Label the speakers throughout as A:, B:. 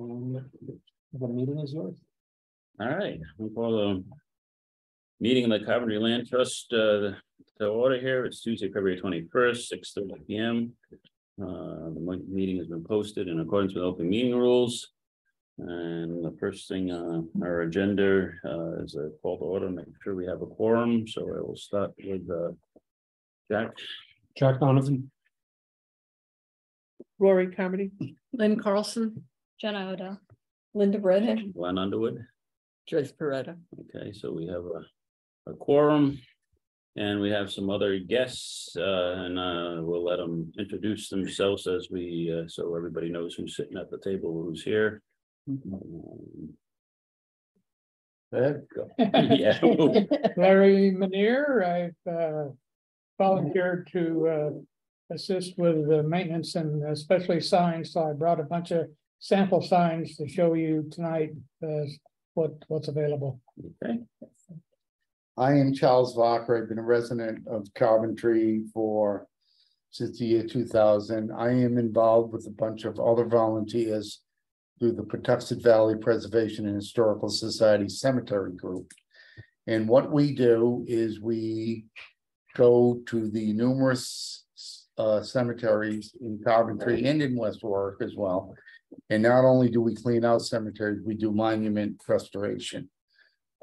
A: Um, the meeting is yours.
B: All right, we call the meeting of the Coventry Land Trust uh to order here. It's Tuesday, February twenty-first, six thirty P M. Uh, the mo- meeting has been posted in accordance with open meeting rules. And the first thing on our agenda uh is a call to order, make sure we have a quorum, so I will start with uh. Jack,
A: Jack Donovan.
C: Rory Carmody,
D: Lynn Carlson,
E: Jenna Odell.
D: Linda Brennan,
B: Glenn Underwood.
D: Joyce Peretta.
B: Okay, so we have a, a quorum. And we have some other guests, uh, and, uh, we'll let them introduce themselves as we, uh, so everybody knows who's sitting at the table, who's here. Um,
A: There.
B: Yeah,
C: Larry Manier, I've uh. Volunteered to uh assist with the maintenance and especially signs, so I brought a bunch of sample signs to show you tonight. Uh, what what's available.
B: okay,
F: I am Charles Walker. I've been a resident of Coventry for since the year two thousand. I am involved with a bunch of other volunteers through the Pawtuxet Valley Preservation and Historical Society Cemetery Group. And what we do is we go to the numerous uh cemeteries in Coventry and in West Warwick as well. And not only do we clean out cemeteries, we do monument restoration.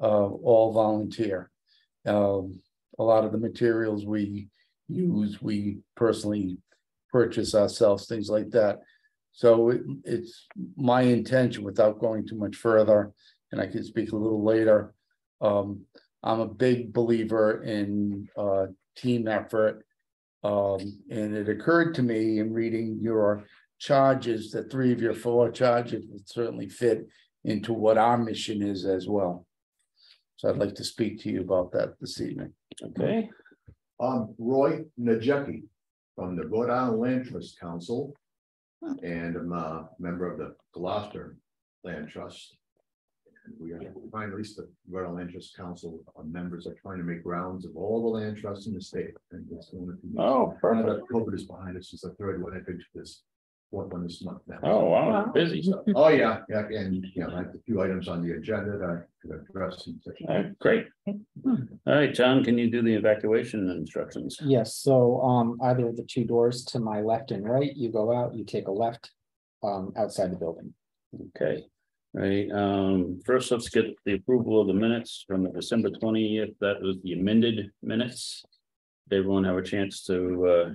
F: Uh, all volunteer. Um, a lot of the materials we use, we personally purchase ourselves, things like that. So it, it's my intention, without going too much further, and I can speak a little later. Um, I'm a big believer in, uh, team effort. Um, and it occurred to me in reading your charges, that three of your four charges would certainly fit into what our mission is as well. So I'd like to speak to you about that this evening.
B: okay,
G: I'm Roy Najeki from the Rhode Island Land Trust Council. And I'm a member of the Glocester Land Trust. And we are trying, at least the Rhode Island Land Trust Council, our members are trying to make rounds of all the land trusts in the state. And it's going to-
B: Oh, perfect.
G: Now COVID is behind us, it's the third one I've been to this, fourth one this month now.
B: oh, wow, busy stuff,
G: Oh, yeah, yeah, and, you know, I have a few items on the agenda that I could address. in such-
B: all right, great. All right, John, can you do the evacuation instructions?
A: Yes, so um either of the two doors to my left and right, you go out, you take a left. Um, outside the building.
B: Okay, right, um, first let's get the approval of the minutes from the December twentieth, that was the amended minutes. Did everyone have a chance to uh.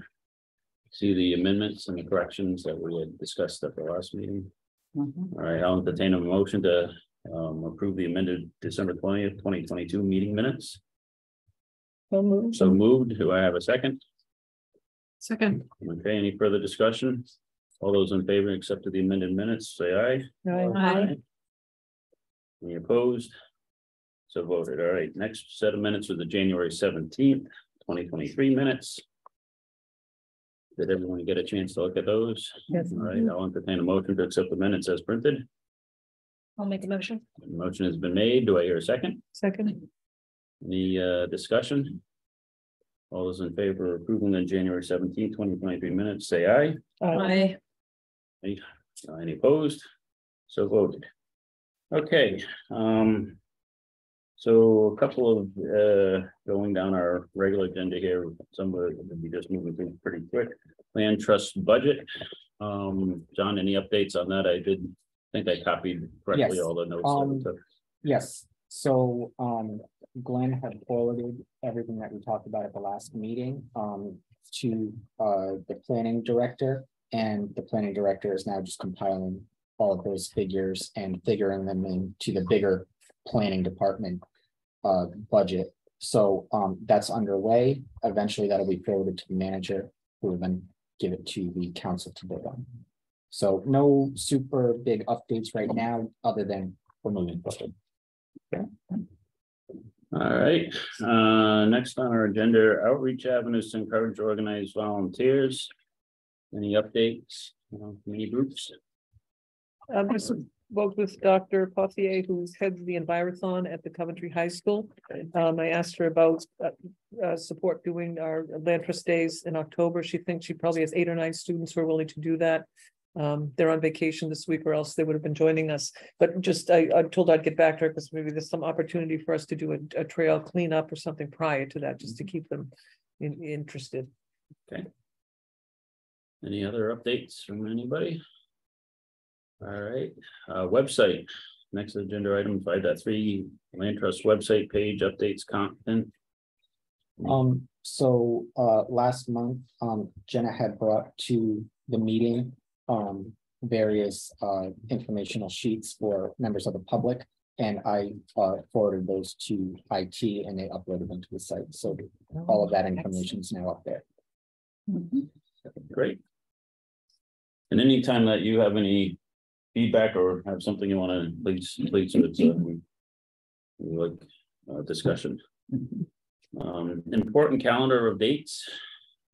B: See the amendments and the corrections that we had discussed at the last meeting? All right, I'll entertain a motion to um approve the amended December twentieth, twenty twenty-two meeting minutes.
D: So moved.
B: So moved, do I have a second?
C: Second.
B: Okay, any further discussion? All those in favor except to the amended minutes, say aye.
D: Aye.
B: Any opposed? So voted. All right, next set of minutes are the January seventeenth, twenty twenty-three minutes. Did everyone get a chance to look at those?
C: Yes.
B: All right, I'll entertain a motion to accept the minutes as printed.
E: I'll make a motion.
B: Motion has been made. Do I hear a second?
C: Second.
B: Any uh discussion? All those in favor of approving the January seventeenth, twenty twenty-three minutes, say aye.
D: Aye.
B: Uh, Any opposed? So voted. Okay, um. So a couple of, uh, going down our regular agenda here, some of it will be just moving through pretty quick. Land trust budget. Um, John, any updates on that? I did think I copied correctly
A: Yes,
B: all the notes. that we
A: um,
B: took.
A: Yes, so um Glenn had forwarded everything that we talked about at the last meeting um to uh the planning director. And the planning director is now just compiling all of those figures and figuring them into the bigger planning department. Uh, budget, so um that's underway. Eventually that'll be forwarded to the manager, who will then give it to the council to vote on. So no super big updates right now, other than we're moving forward.
B: All right, uh, next on our agenda, outreach avenues to encourage organized volunteers. Any updates, you know, mini groups?
C: Um, I spoke with Dr. Pothier, who heads the Envirothon at the Coventry High School. Um, I asked her about uh, uh, support doing our land trust days in October. She thinks she probably has eight or nine students who are willing to do that.
H: Um, they're on vacation this week or else they would have been joining us, but just, I, I told I'd get back to her because maybe there's some opportunity for us to do a, a trail cleanup or something prior to that, just to keep them in, interested. Okay.
B: Any other updates from anybody? All right, uh, website, next agenda item, 5.3 land trust website page updates content.
A: Um, so, uh, last month, um, Jenna had brought to the meeting, um, various, uh, informational sheets for members of the public. And I, uh, forwarded those to IT and they uploaded them to the site, so all of that information is now up there.
B: Great. And anytime that you have any feedback or have something you wanna, please, please, it's, uh, we. we Like, uh, discussion. Um, important calendar of dates.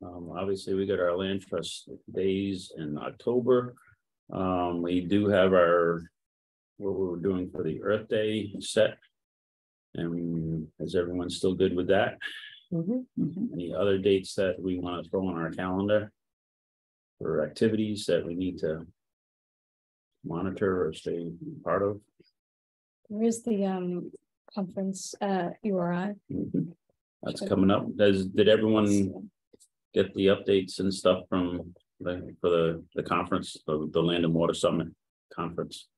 B: Um, obviously, we got our land trust days in October. Um, we do have our. What we were doing for the Earth Day set. And is everyone still good with that?
H: Mhm.
B: Any other dates that we want to throw on our calendar? For activities that we need to. Monitor or stay part of?
E: Where is the um conference uh URI.
B: That's coming up. Does, did everyone get the updates and stuff from the, for the, the conference, the, the Land and Water Summit Conference?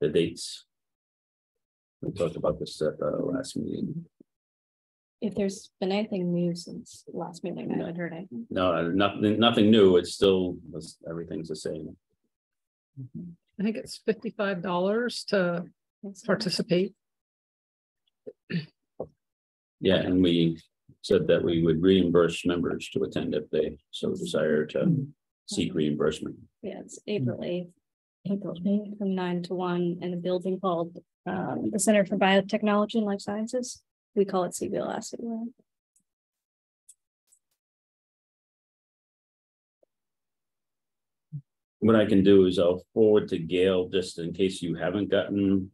B: The dates. We talked about this at the last meeting.
E: If there's been anything new since last meeting, I haven't heard anything.
B: No, nothing, nothing new. It's still, everything's the same.
D: I think it's fifty-five dollars to participate.
B: Yeah, and we said that we would reimburse members to attend if they so desire to seek reimbursement.
E: Yeah, it's April eighth. April eighth from nine to one in a building called um the Center for Biotechnology and Life Sciences. We call it CBLS. anyway.
B: What I can do is I'll forward to Gail, just in case you haven't gotten,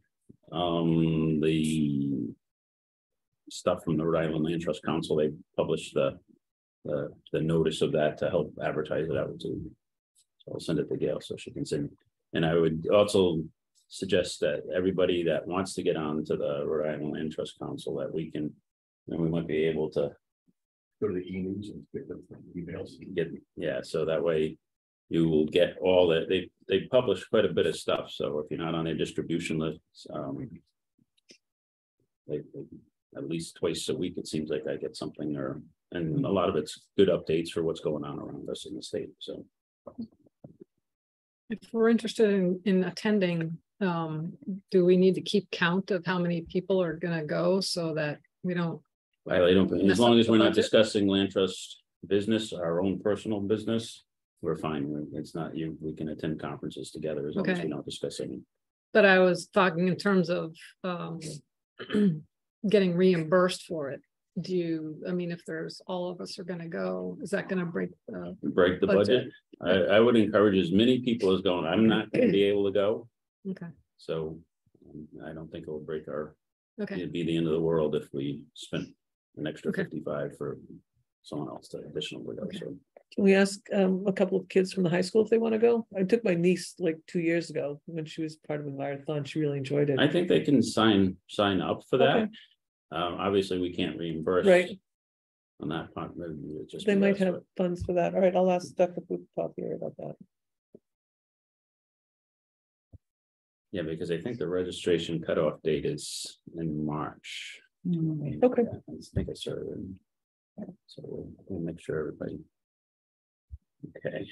B: um, the. Stuff from the Rhode Island Land Trust Council, they published the, the, the notice of that to help advertise it out to. So I'll send it to Gail so she can send, and I would also suggest that everybody that wants to get on to the Rhode Island Land Trust Council, that we can. And we might be able to
G: Go to the e-news and pick up the emails.
B: get, yeah, so that way. You will get all that, they, they publish quite a bit of stuff, so if you're not on their distribution list, um. They, they- at least twice a week, it seems like I get something or, and a lot of it's good updates for what's going on around us in the state, so.
D: If we're interested in, in attending, um, do we need to keep count of how many people are gonna go so that we don't?
B: I don't, as long as we're not discussing land trust business, our own personal business. We're fine, We're- it's not you, we can attend conferences together as long as we don't discuss any.
D: But I was talking in terms of, um, getting reimbursed for it. Do you, I mean, if there's, all of us are gonna go, is that gonna break, uh,
B: break the budget.
D: Budget.
B: I, I would encourage as many people as going, I'm not gonna be able to go,
D: okay,
B: so. um, I don't think it will break our,
D: okay,
B: it'd be the end of the world if we spent an extra
D: Okay.
B: fifty-five for. Someone else to additional to go,
D: Okay.
B: so.
H: Can we ask um a couple of kids from the high school if they want to go? I took my niece like two years ago when she was part of a marathon. She really enjoyed it.
B: I think they can sign, sign up for that.
H: Okay.
B: Um, obviously, we can't reimburse.
H: Right.
B: On that part, maybe it's just.
H: They might
B: us,
H: have
B: but-
H: funds for that. All right, I'll ask Dr. Puthoff here about that.
B: Yeah, because I think the registration cutoff date is in March.
H: Okay.
B: Yeah, I think it's certain. So we'll, we'll make sure everybody. Okay.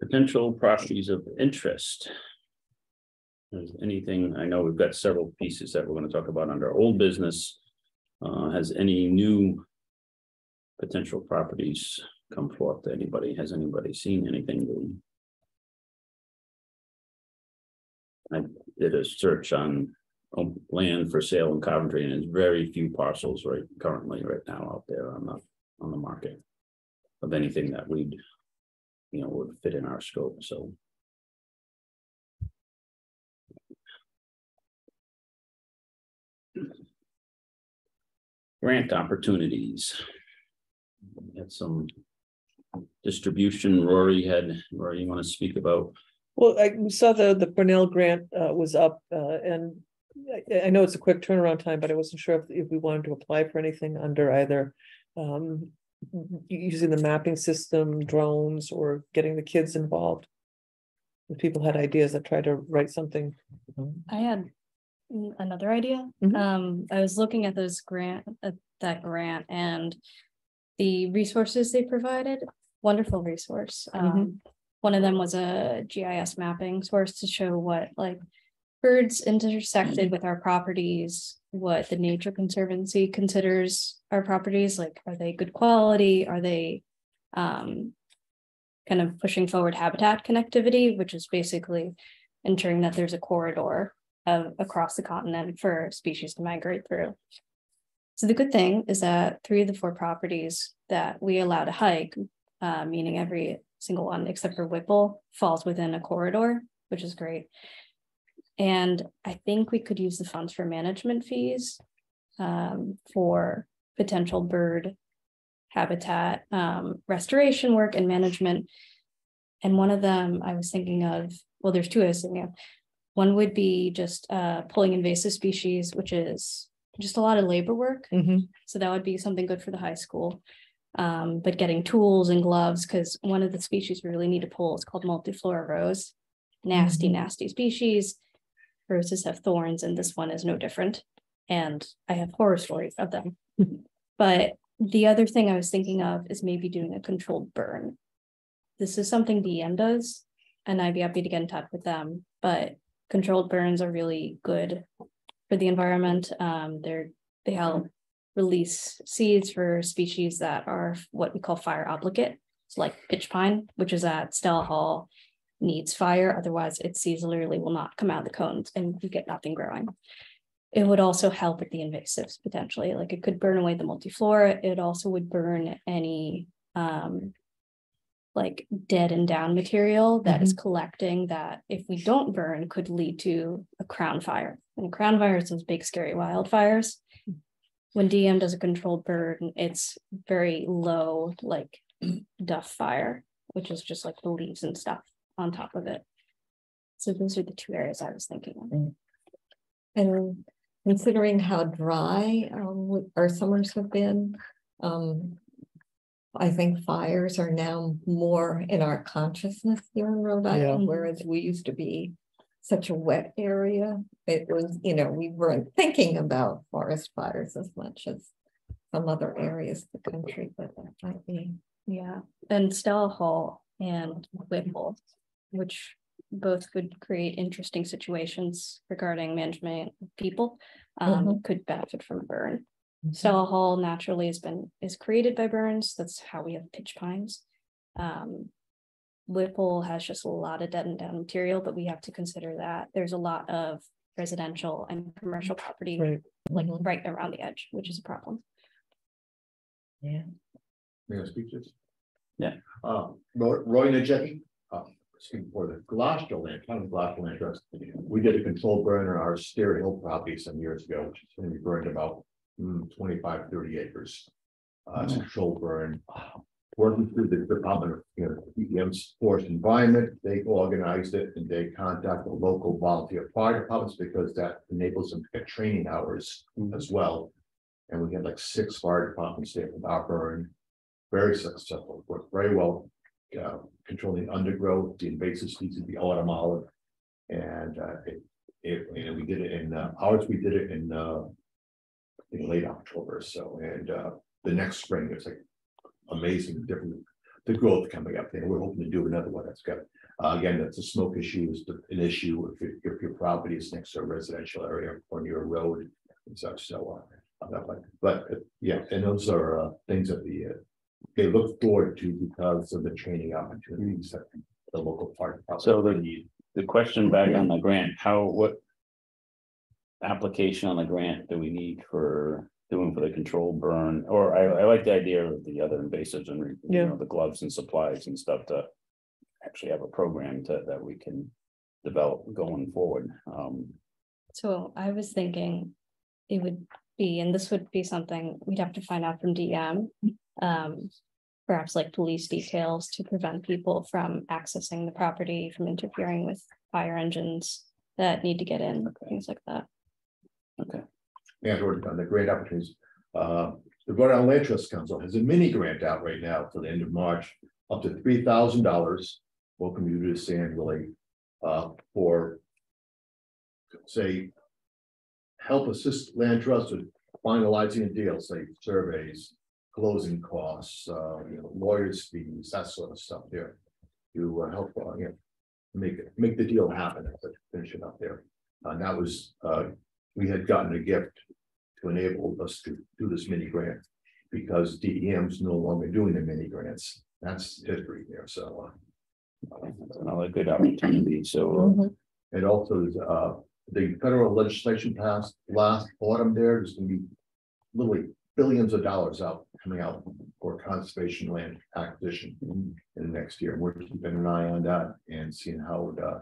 B: Potential properties of interest. There's anything, I know we've got several pieces that we're gonna talk about under old business. Uh, has any new. Potential properties come forth to anybody? Has anybody seen anything new? I did a search on land for sale in Coventry and there's very few parcels right currently right now out there on the, on the market. Of anything that we'd, you know, would fit in our scope, so. Grant opportunities. We Had some distribution, Rory had, Rory, you want to speak about?
H: Well, I we saw the, the Cornell grant uh, was up uh, and I, I know it's a quick turnaround time, but I wasn't sure if, if we wanted to apply for anything under either um, using the mapping system, drones, or getting the kids involved. If people had ideas, I tried to write something.
E: I had mm, another idea.
H: Mhm.
E: Um, I was looking at those grant, at that grant and the resources they provided, wonderful resource. Um, one of them was a GIS mapping source to show what like birds intersected with our properties, what the Nature Conservancy considers our properties, like, are they good quality? Are they um kind of pushing forward habitat connectivity, which is basically ensuring that there's a corridor of across the continent for species to migrate through. So the good thing is that three of the four properties that we allow to hike, uh, meaning every single one except for Whipple, falls within a corridor, which is great. And I think we could use the funds for management fees um, for potential bird habitat um, restoration work and management. And one of them I was thinking of, well, there's two I was thinking of. One would be just uh, pulling invasive species, which is just a lot of labor work.
H: mhm.
E: So that would be something good for the high school. Um, but getting tools and gloves, because one of the species we really need to pull is called multiflora rose. Nasty,
H: Mhm.
E: nasty species. Roses have thorns, and this one is no different. And I have horror stories of them. But the other thing I was thinking of is maybe doing a controlled burn. This is something DEM does, and I'd be happy to get in touch with them, but controlled burns are really good for the environment. Um, they're, they help release seeds for species that are what we call fire obligate. It's like pitch pine, which is at Stella Hall, needs fire, otherwise its seeds literally will not come out of the cones and you get nothing growing. It would also help with the invasives potentially, like it could burn away the multiflora. It also would burn any um like dead and down material that is collecting that if we don't burn could lead to a crown fire. And crown fires those big scary wildfires. When DEM does a controlled burn, it's very low, like duff fire, which is just like the leaves and stuff on top of it. So those are the two areas I was thinking of.
I: And considering how dry um our summers have been, um. I think fires are now more in our consciousness here in Rhode Island, whereas we used to be. Such a wet area, it was, you know, we weren't thinking about forest fires as much as. Some other areas of the country, but that might be,
E: Yeah, and Stella Hall and Whipple, which both could create interesting situations regarding management of people. Um, could benefit from burn. Stella Hall naturally has been, is created by burns, that's how we have pitch pines. Um. Whipple has just a lot of dead and down material, but we have to consider that there's a lot of residential and commercial property.
H: Right.
E: Like right around the edge, which is a problem.
I: yeah.
G: May I speak to this?
B: Yeah.
G: Uh, Roy Roy Najeki, uh, speaking for the Glocester Land, County of Glocester Land Trust. We did a controlled burn on our Stair Hill property some years ago, which is when we burned about hmm, 25, 30 acres. Uh, it's a controlled burn. Working through the Department of, you know, DEM's Forest Environment, they organized it and they contacted local volunteer fire departments because that enables them to get training hours as well. And we had like six fire departments there with our burn. Very successful, worked very well. Uh, controlling undergrowth, the invasive species, the autumn olive. And uh, it, it, and we did it in, uh, ours, we did it in, uh. I think late October, or so, and, uh, the next spring, it's like amazing, different, the growth coming up there. We're hoping to do another one that's got. Uh, again, that's a smoke issue is the- an issue if, your- if your property is next to a residential area or near a road and such, so, uh. But, but, uh, yeah, and those are, uh, things that the, uh, they look forward to because of the training opportunities that the local department
B: So the-
G: need.
B: The question back on the grant, how, what? Application on the grant do we need for doing for the control burn, or I, I like the idea of the other invasives and, you
H: Yeah.
B: know, the gloves and supplies and stuff to. Actually have a program to, that we can develop going forward, um,
E: So I was thinking it would be, and this would be something we'd have to find out from DEM. Um, perhaps like police details to prevent people from accessing the property, from interfering with fire engines that need to get in, things like that.
G: And or on the grant opportunities. Uh, the Rhode Island Land Trust Council has a mini grant out right now for the end of March, up to three thousand dollars. Welcome you to Sand Lake, uh, for. Say. Help assist land trust with finalizing a deal, say surveys, closing costs, uh, you know, lawyers fees, that sort of stuff there. To uh, help, uh, you know, make it, make the deal happen, finish it up there. And that was, uh, we had gotten a gift to enable us to do this mini grant. Because DEM's no longer doing the mini grants. That's history there, so. uh,
B: that's another good opportunity, so. uh,
I: Mhm.
G: And also, uh, the federal legislation passed last autumn there, there's gonna be. Literally billions of dollars out, coming out for conservation land acquisition in the next year. We're keeping an eye on that and seeing how, it, uh.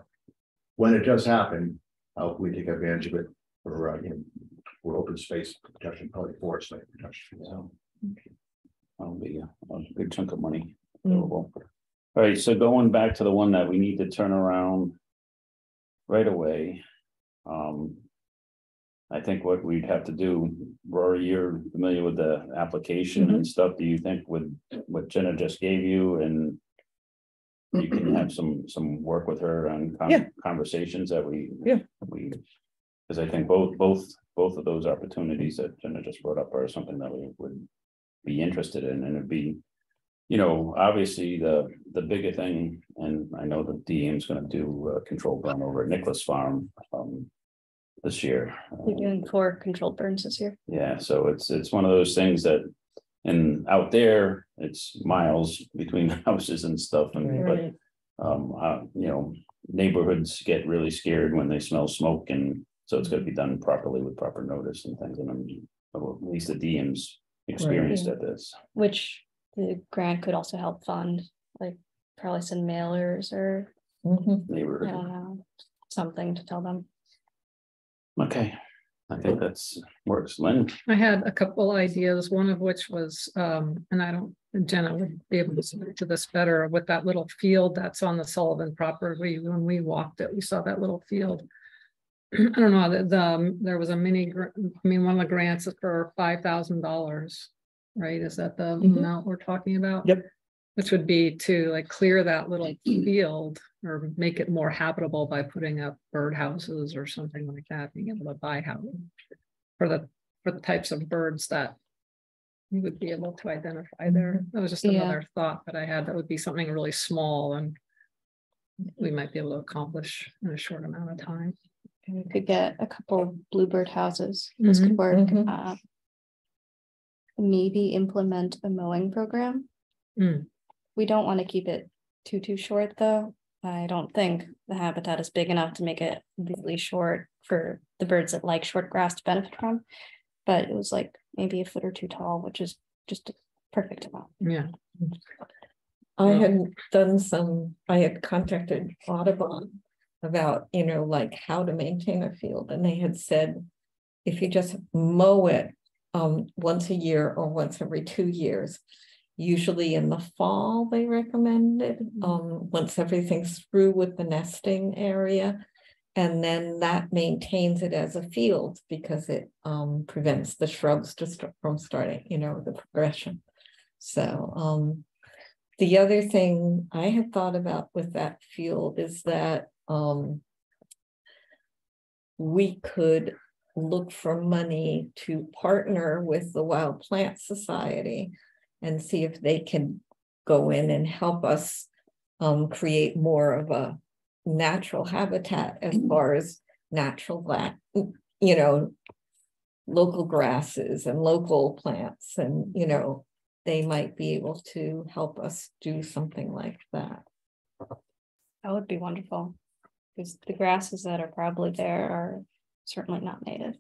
G: When it does happen, how can we take advantage of it for, uh, you know, for open space protection, probably forest land protection, so.
B: That'll be a a good chunk of money
I: Mm.
B: available. All right, so going back to the one that we need to turn around. Right away. Um. I think what we'd have to do, Rory, you're familiar with the application
I: Mm-hmm.
B: and stuff, do you think with what Jenna just gave you and? You can have some, some work with her on con-
H: Yeah.
B: conversations that we.
H: Yeah.
B: We, because I think both, both, both of those opportunities that Jenna just brought up are something that we would be interested in, and it'd be. You know, obviously, the, the bigger thing, and I know the DEM's gonna do a controlled burn over at Nicholas Farm, um. This year.
E: We're doing four controlled burns this year.
B: Yeah, so it's, it's one of those things that, and out there, it's miles between houses and stuff, and but. Um, uh, you know, neighborhoods get really scared when they smell smoke and so it's gotta be done properly with proper notice and things, and I'm. well, At least the DEM's experienced at this.
E: Which the grant could also help fund, like probably some mailers or,
I: Mhm.
E: I
B: neighborhood.
E: don't know, something to tell them.
B: Okay, I think that's works. Lynn,
D: I had a couple ideas, one of which was, um, and I don't, Jenna would be able to speak to this better with that little field that's on the Sullivan property. When we walked it, we saw that little field. I don't know, the, the, there was a mini, I mean, one of the grants is for five thousand dollars. Right? Is that the
I: Mhm.
D: amount we're talking about?
H: Yep.
D: Which would be to like clear that little field or make it more habitable by putting up birdhouses or something like that, being able to buy houses. For the, for the types of birds that. You would be able to identify there. That was just
E: Yeah.
D: another thought that I had. That would be something really small and. We might be able to accomplish in a short amount of time.
E: And we could get a couple bluebird houses. This could
D: Mhm,
E: work.
I: mhm.
E: uh, Maybe implement a mowing program.
D: Mm.
E: We don't want to keep it too, too short, though. I don't think the habitat is big enough to make it really short for the birds that like short grass to benefit from. But it was like maybe a foot or two tall, which is just a perfect amount.
D: Yeah.
I: I had done some, I had contacted Audubon about, you know, like how to maintain a field, and they had said. If you just mow it um once a year or once every two years. Usually in the fall, they recommended, um, once everything's through with the nesting area. And then that maintains it as a field because it um prevents the shrubs to start from starting, you know, the progression. So um. The other thing I had thought about with that field is that um. We could look for money to partner with the Wild Plant Society. And see if they can go in and help us um create more of a natural habitat as far as natural black, you know. Local grasses and local plants and, you know, they might be able to help us do something like that.
E: That would be wonderful. Because the grasses that are probably there are certainly not native.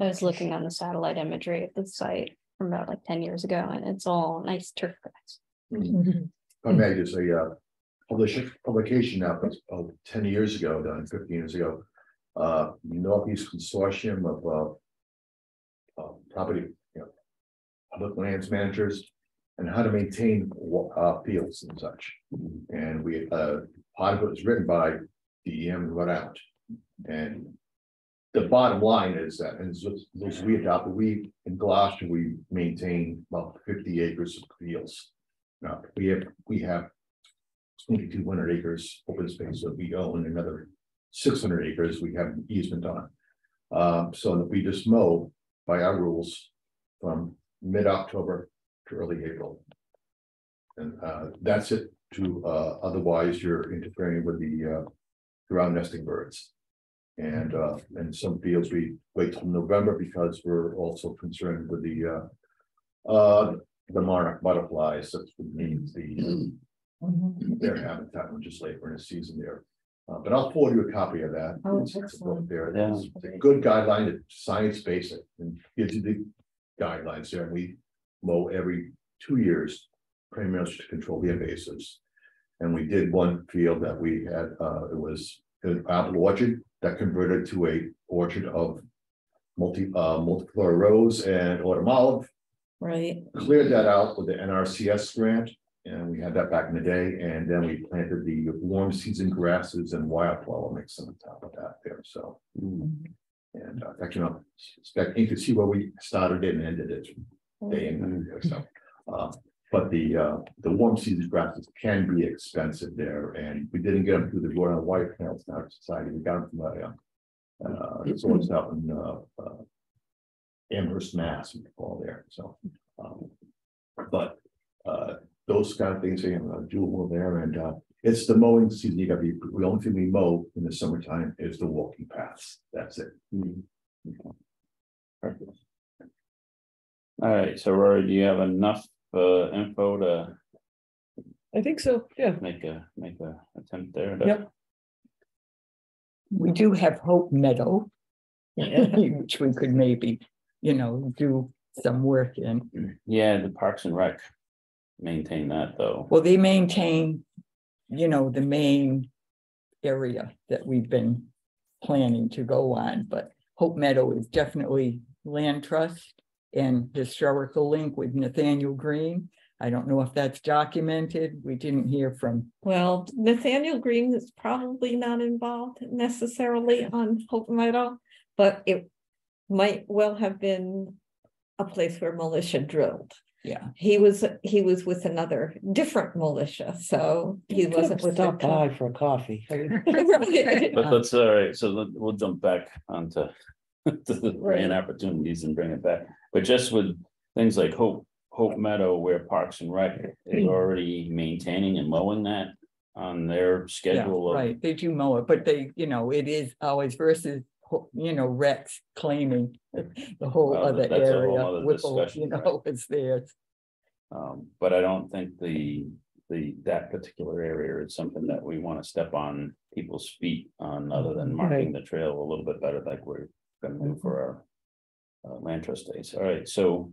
E: I was looking on the satellite imagery of the site from about like ten years ago and it's all nice turf grass.
G: I made just a uh publish publication out of ten years ago, done fifteen years ago. Uh, Northeast Consortium of uh. Uh, property, you know. Public lands managers and how to maintain uh fields and such. And we, uh, part of it was written by DEM Rhode out. And the bottom line is that, those we adopted, we, in Glocester, we maintain about fifty acres of fields. Now, we have, we have twenty-two hundred acres open space that we own, another six hundred acres we have an easement on. Um, so that we just mow by our rules from mid-October to early April. And uh, that's it to uh, otherwise you're interfering with the uh, ground nesting birds. And uh, and some fields we wait till November because we're also concerned with the uh. Uh, the monarch butterflies, that means the their habitat, which is later in the season there. Uh, but I'll forward you a copy of that.
I: Oh,
G: It's- it's a book
I: excellent.
G: There,
B: Yeah.
G: it's a good guideline, it's science basic and gives you the guidelines there. And we mow every two years. Pretty much to control the invasives. And we did one field that we had, uh, it was an apple orchard that converted to a orchard of. Multi, uh, multiflora rose and autumn olive
I: Right,
G: cleared that out with the NRCS grant. And we had that back in the day, and then we planted the warm season grasses and wildflower mix on top of that there, so. And uh, actually, no, expect, you can see where we started it and ended it. Day in and there, so. Uh, but the uh, the warm season grasses can be expensive there, and we didn't get them through the Royal White Plant Society, we got them from the. Uh, uh, it's always out in uh, uh, Amherst, Mass, we call there, so. um, But, uh, those kind of things, you know, doable there, and, uh, it's the mowing season, you gotta be, the only thing we mow in the summertime is the walking paths, that's it.
B: Perfect. All right, so Rory, do you have enough uh info to
H: I think so, yeah.
B: make a, make a attempt there?
H: Yep.
J: We do have Hope Meadow. Which we could maybe, you know, do some work in.
B: Yeah, the Parks and Rec. Maintain that though.
J: Well, they maintain, you know, the main area that we've been planning to go on, but Hope Meadow is definitely land trust and historical link with Nathanael Greene. I don't know if that's documented. We didn't hear from,
I: well, Nathanael Greene is probably not involved necessarily on Hope Meadow, but it might well have been a place where militia drilled.
J: yeah.
I: He was, he was with another different militia, so he wasn't with. the
H: Stop by for a coffee.
I: Right.
B: But that's all right, so let- we'll jump back onto. To the
I: Right.
B: grand opportunities and bring it back, but just with things like Hope, Hope Meadow where Parks and Rec is hmm. already maintaining and mowing that. On their
J: Yeah,
B: schedule of
J: right, they do mow it, but they, you know, it is always versus, ho- you know, Rex claiming the whole
B: Well,
J: other
B: that's a whole
J: area.
B: other
J: Whipple,
B: discussion,
J: You
B: right.
J: know, it's theirs.
B: Um, but I don't think the, the, that particular area is something that we wanna step on people's feet on, other mm-hmm. than marking the trail a little bit better like we're gonna do mm-hmm. for our. Uh, land trust days, all right, so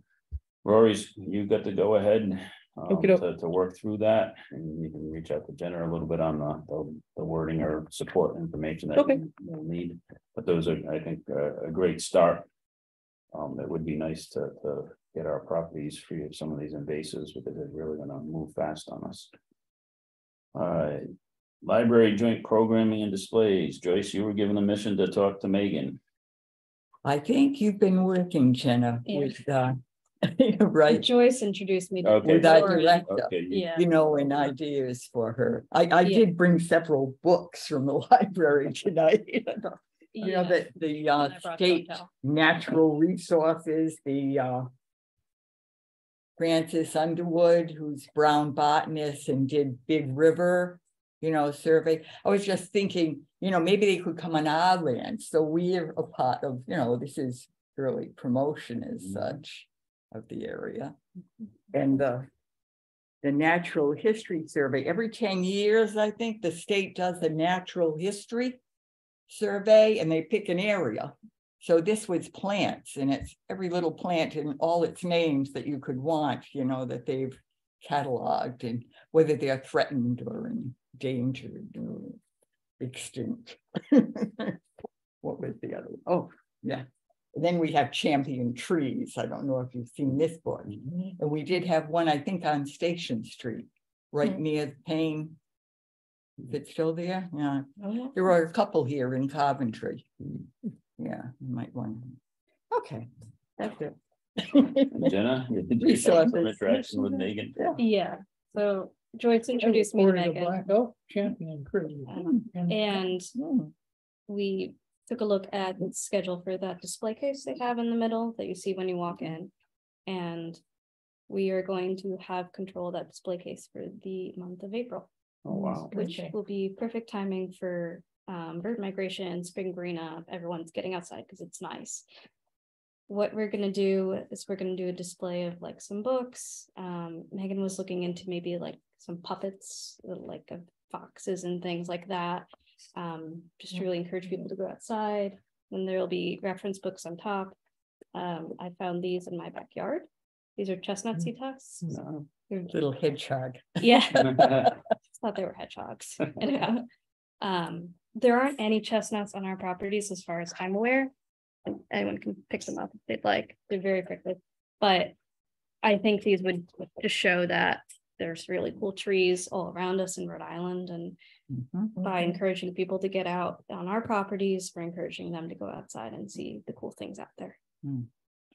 B: Rory's, you got to go ahead. um,
H: Okey-doke.
B: To, to work through that, and you can reach out to Jenna a little bit on the, the- the wording or support information that
H: Okay.
B: you'll need, but those are, I think, a, a great start. Um, it would be nice to, to get our properties free of some of these invasives because they're really gonna move fast on us. Alright, library joint programming and displays. Joyce, you were given a mission to talk to Megan.
J: I think you've been working, Jenna,
E: Yeah.
J: with, uh, right,
E: Joyce introduced me. to
B: Okay.
J: with our
E: Lori.
J: director,
B: Okay, you-
E: Yeah.
J: you know, and ideas for her. I, I
E: Yeah.
J: did bring several books from the library tonight. You know,
E: Yeah.
J: that the, uh,
E: I brought
J: state
E: Chantel.
J: natural resources, the, uh. Francis Underwood, who's Brown botanist and did Big River, you know, survey. I was just thinking, you know, maybe they could come on our land, so we're a part of, you know, this is really promotion as
B: Mhm.
J: such of the area. And the. The natural history survey, every ten years, I think, the state does a natural history. Survey and they pick an area. So this was plants and it's every little plant and all its names that you could want, you know, that they've cataloged and whether they're threatened or endangered or extinct. What was the other? Oh, yeah, Then we have champion trees. I don't know if you've seen this book. Mm-hmm. And we did have one, I think, on Station Street, right hmm. near Payne. Is it still there? Yeah,
I: Oh,
J: there are a couple here in Coventry. Yeah, you might want. Okay, that's it.
B: Jenna, did you have some interaction with Megan?
E: Yeah, so Joyce introduced me to
C: Ordered
E: Megan
C: Black Oak Champion Crew. And
E: and
J: Hmm.
E: we took a look at the schedule for that display case they have in the middle that you see when you walk in. And we are going to have control of that display case for the month of April,
B: Oh, wow.
E: which
I: Okay.
E: will be perfect timing for um bird migration, spring green up, everyone's getting outside because it's nice. What we're gonna do is we're gonna do a display of like some books. Um, Megan was looking into maybe like some puppets, uh, like of foxes and things like that. Um, just to really encourage people to go outside, and there'll be reference books on top. Um, I found these in my backyard. These are chestnut sea tucks. They're-
J: Little hedgehog.
E: Yeah, thought they were hedgehogs. Anyhow, Um, there aren't any chestnuts on our properties as far as I'm aware. Anyone can pick them up if they'd like. They're very prickly. But I think these would just show that there's really cool trees all around us in Rhode Island and
J: Mhm.
E: by encouraging people to get out on our properties, we're encouraging them to go outside and see the cool things out there. And-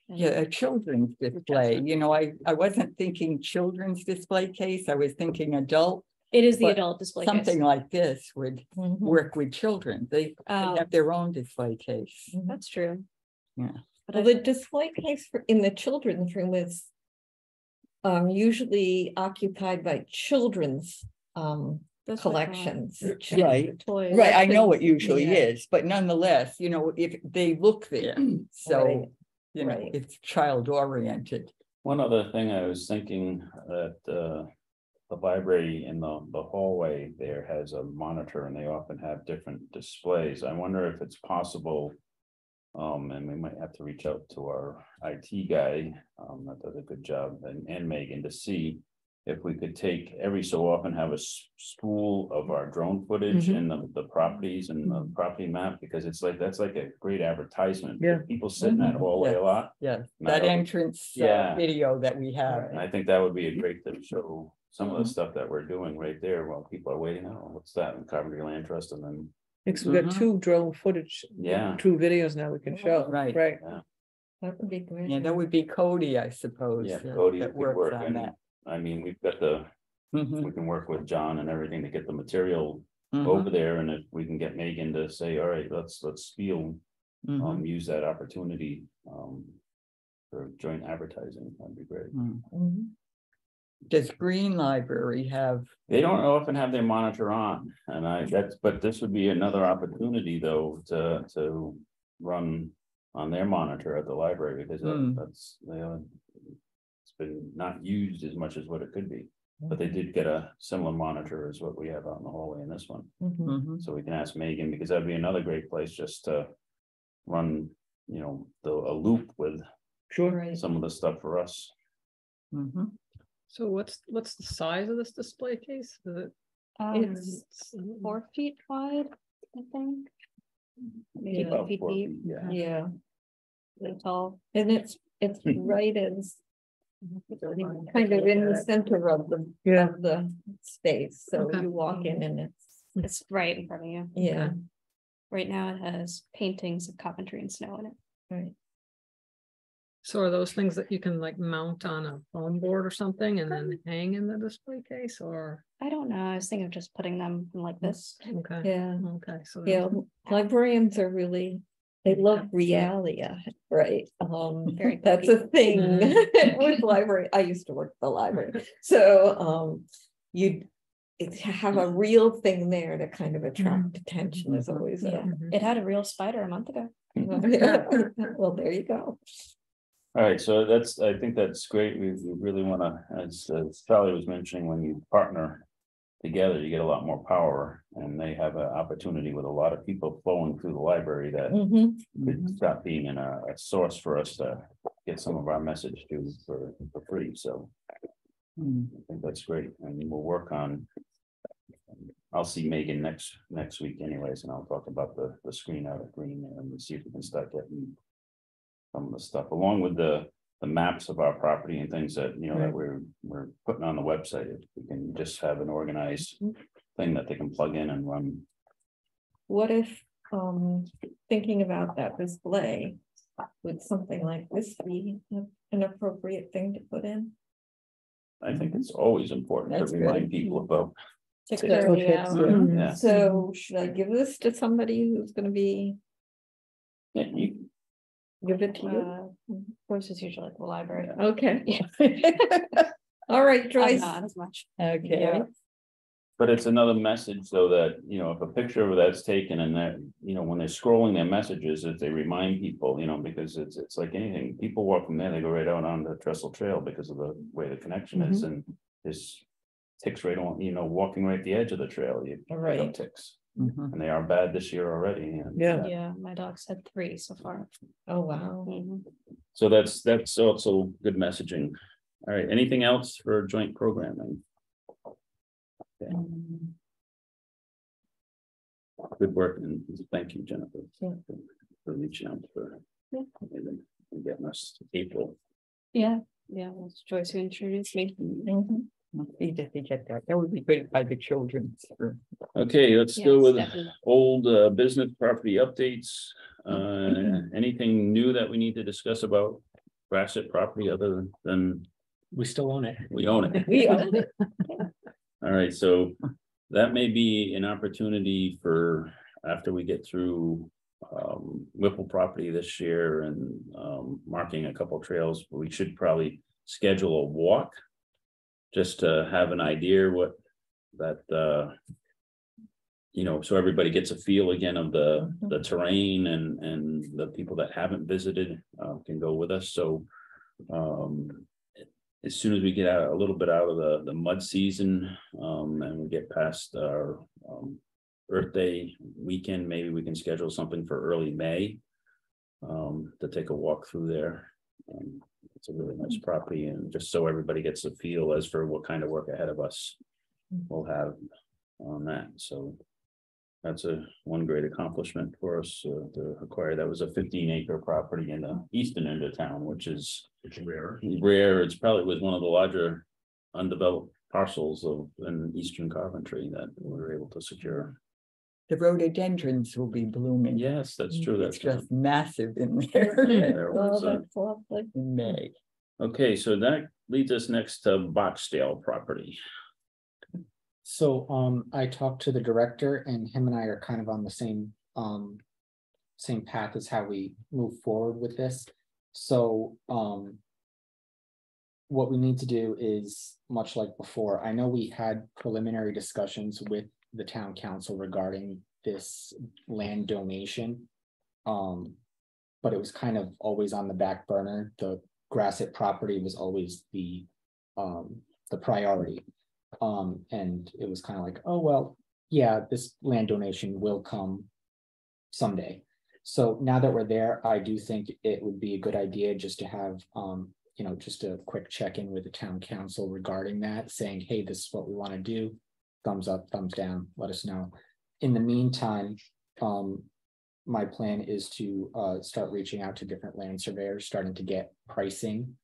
J: Yeah, a children's display, you know, I, I wasn't thinking children's display case, I was thinking adult.
E: It is the adult display. case.
J: Something like this would
I: Mhm.
J: work with children, they they
E: Um,
J: have their own display case.
E: That's true.
J: Yeah.
E: But
I: Well,
E: I
I: the display case for, in the children's room is um, usually occupied by children's um,
E: that's what I
I: collections.
J: Right.
E: Toys.
J: Right, I know it usually
I: Yeah.
J: is, but nonetheless, you know, if they look there, so,
I: Right,
J: you know,
I: right.
J: it's child oriented.
B: One other thing I was thinking that uh. The library in the the hallway there has a monitor and they often have different displays. I wonder if it's possible. Um, and we might have to reach out to our IT guy, um, that does a good job and and Megan to see. If we could take every so often have a s- spool of our drone footage
H: Mhm.
B: and the the properties and the property map, because it's like, that's like a great advertisement.
H: Yeah.
B: People sit in that hallway a lot.
J: Yeah,
B: and I
J: that
B: don't-
J: entrance uh,
B: Yeah.
J: video that we have.
B: and I think that would be a great to show some
J: Mm-hmm.
B: of the stuff that we're doing right there while people are waiting. Oh, what's that? in Coventry Land Trust and then,
H: Because we've got
J: Mhm.
H: two drone footage.
B: Yeah.
H: Two videos now we can show.
J: Right.
H: Right.
I: That would be great.
J: Yeah, that would be Cody, I suppose.
B: yeah,
J: uh,
B: Cody
J: that
B: could
J: works
B: work.
J: on
B: And
J: that.
B: I mean, we've got the,
J: Mhm,
B: we can work with John and everything to get the material
J: mhm,
B: over there. And if we can get Megan to say, all right, let's, let's spiel,
J: mhm,
B: um, use that opportunity, um. For joint advertising, that'd be great.
J: mhm.
I: Mhm.
J: Does Greene Library have,
B: They don't often have their monitor on, and I, that's, but this would be another opportunity though, to, to run. On their monitor at the library, because that-
J: Hmm.
B: that's, they, uh, It's been not used as much as what it could be, but they did get a similar monitor as what we have out in the hallway in this one.
I: Mhm.
J: mhm,
B: So we can ask Megan, because that'd be another great place just to. Run, you know, the, a loop with
H: Sure.
I: Right.
B: some of the stuff for us.
J: mhm.
D: So what's, what's the size of this display case? Is it?
E: Um,
I: It's
E: four feet wide, I think. Maybe
I: Yeah.
E: eight
B: About
E: feet
B: four
E: deep,
B: feet, Yeah.
I: Yeah,
E: really tall.
I: and it's, it's
B: Hmm.
I: right as kind of in the center of the,
H: Yeah.
I: of the space, so
D: Okay.
I: you walk in and it's,
E: It's right in front of you.
I: yeah,
E: Right now it has paintings of Coventry and snow in it.
I: right.
D: So are those things that you can like mount on a foam board or something and then hang in the display case or?
E: I don't know, I was thinking of just putting them in like this.
D: Okay,
I: Yeah,
D: okay, so.
I: yeah, librarians are really, they love realia, right? Um,
E: Very
I: that's a thing with library, I used to work at the library, so, um, you have a real thing there to kind of attract attention is always
E: Yeah.
I: a.
D: Mhm.
E: It had a real spider a month ago.
I: Well, there you go.
B: All right, so that's, I think that's great. We, we really wanna, as, as Sally was mentioning, when you partner. Together, you get a lot more power and they have an opportunity with a lot of people flowing through the library that
I: Mhm.
B: could stop being in a, a source for us to. Get some of our message to for, for free, so
J: Hmm.
B: I think that's great and we'll work on. I'll see Megan next, next week anyways, and I'll talk about the, the screen out of Greene and see if we can start getting. Some of the stuff, along with the, the maps of our property and things that, you know, that we're, we're putting on the website. If we can just have an organized thing that they can plug in and run.
I: What if, um, thinking about that display, would something like this be an appropriate thing to put in?
B: I think it's always important
J: That's
B: to
J: good.
B: remind people about,
E: Six
B: Yeah.
E: thirty,
H: Okay,
E: yeah.
H: so-
D: Mhm.
B: yeah.
I: So should I give this to somebody who's gonna be,
B: Yeah, you-
I: give it to you?
E: Uh, Of course, it's usually at the library.
I: Okay. All right, Joyce.
E: Not as much.
J: Okay,
I: Yeah.
B: But it's another message, though, that, you know, if a picture of that's taken and that, you know, when they're scrolling their messages, if they remind people, you know, because it's, it's like anything. People walk from there, they go right out on the trestle trail because of the way the connection is and this. Ticks right on, you know, walking right at the edge of the trail, you pick up
J: Right.
B: ticks,
J: Mhm.
B: and they are bad this year already. and-
H: Yeah.
E: Yeah, my dog's had three so far.
I: Oh, wow.
E: Mhm.
B: So that's, that's also good messaging. All right, anything else for joint programming? Okay. Good work and thank you, Jennifer.
I: Yeah.
B: For reaching out for. and Getting us to April.
E: Yeah, yeah, it was Joyce who introduced me.
I: Mhm.
J: See that they get that, that would be great by the children.
B: Okay, let's
E: Yeah,
B: go with
E: Stephanie.
B: old uh business property updates. Uh, anything new that we need to discuss about Grassett property other than
A: We still own it.
B: we own it?
J: We own it.
B: All right, so that may be an opportunity for, after we get through. Um, Whipple property this year and um marking a couple trails, we should probably schedule a walk. Just to have an idea what that uh. You know, so everybody gets a feel again of the the terrain and and the people that haven't visited uh can go with us, so. Um, as soon as we get out a little bit out of the, the mud season, um, and we get past our, um. Earth Day weekend, maybe we can schedule something for early May. Um, to take a walk through there. It's a really nice property and just so everybody gets a feel as for what kind of work ahead of us. We'll have on that, so. That's a one great accomplishment for us uh, to acquire. That was a fifteen acre property in the eastern end of town, which is
G: It's rare.
B: rare, it's probably was one of the larger undeveloped parcels of in eastern Coventry that we were able to secure.
J: The rhododendrons will be blooming.
B: Yes, that's true,
J: It's
B: that's
J: just massive in there
B: There
I: Oh,
B: was a-
I: that's lovely.
J: in May.
B: Okay, so that leads us next to Bockstael property.
A: So, um, I talked to the director and him and I are kind of on the same, um. Same path as how we move forward with this, so, um. What we need to do is, much like before, I know we had preliminary discussions with the town council regarding this land donation. Um, but it was kind of always on the back burner, the Grassett property was always the, um, the priority. Um, and it was kind of like, oh, well, yeah, this land donation will come someday. So now that we're there, I do think it would be a good idea just to have, um, you know, just a quick check-in with the town council regarding that, saying, hey, this is what we want to do. Thumbs up, thumbs down, let us know. In the meantime, um, my plan is to, uh, start reaching out to different land surveyors, starting to get pricing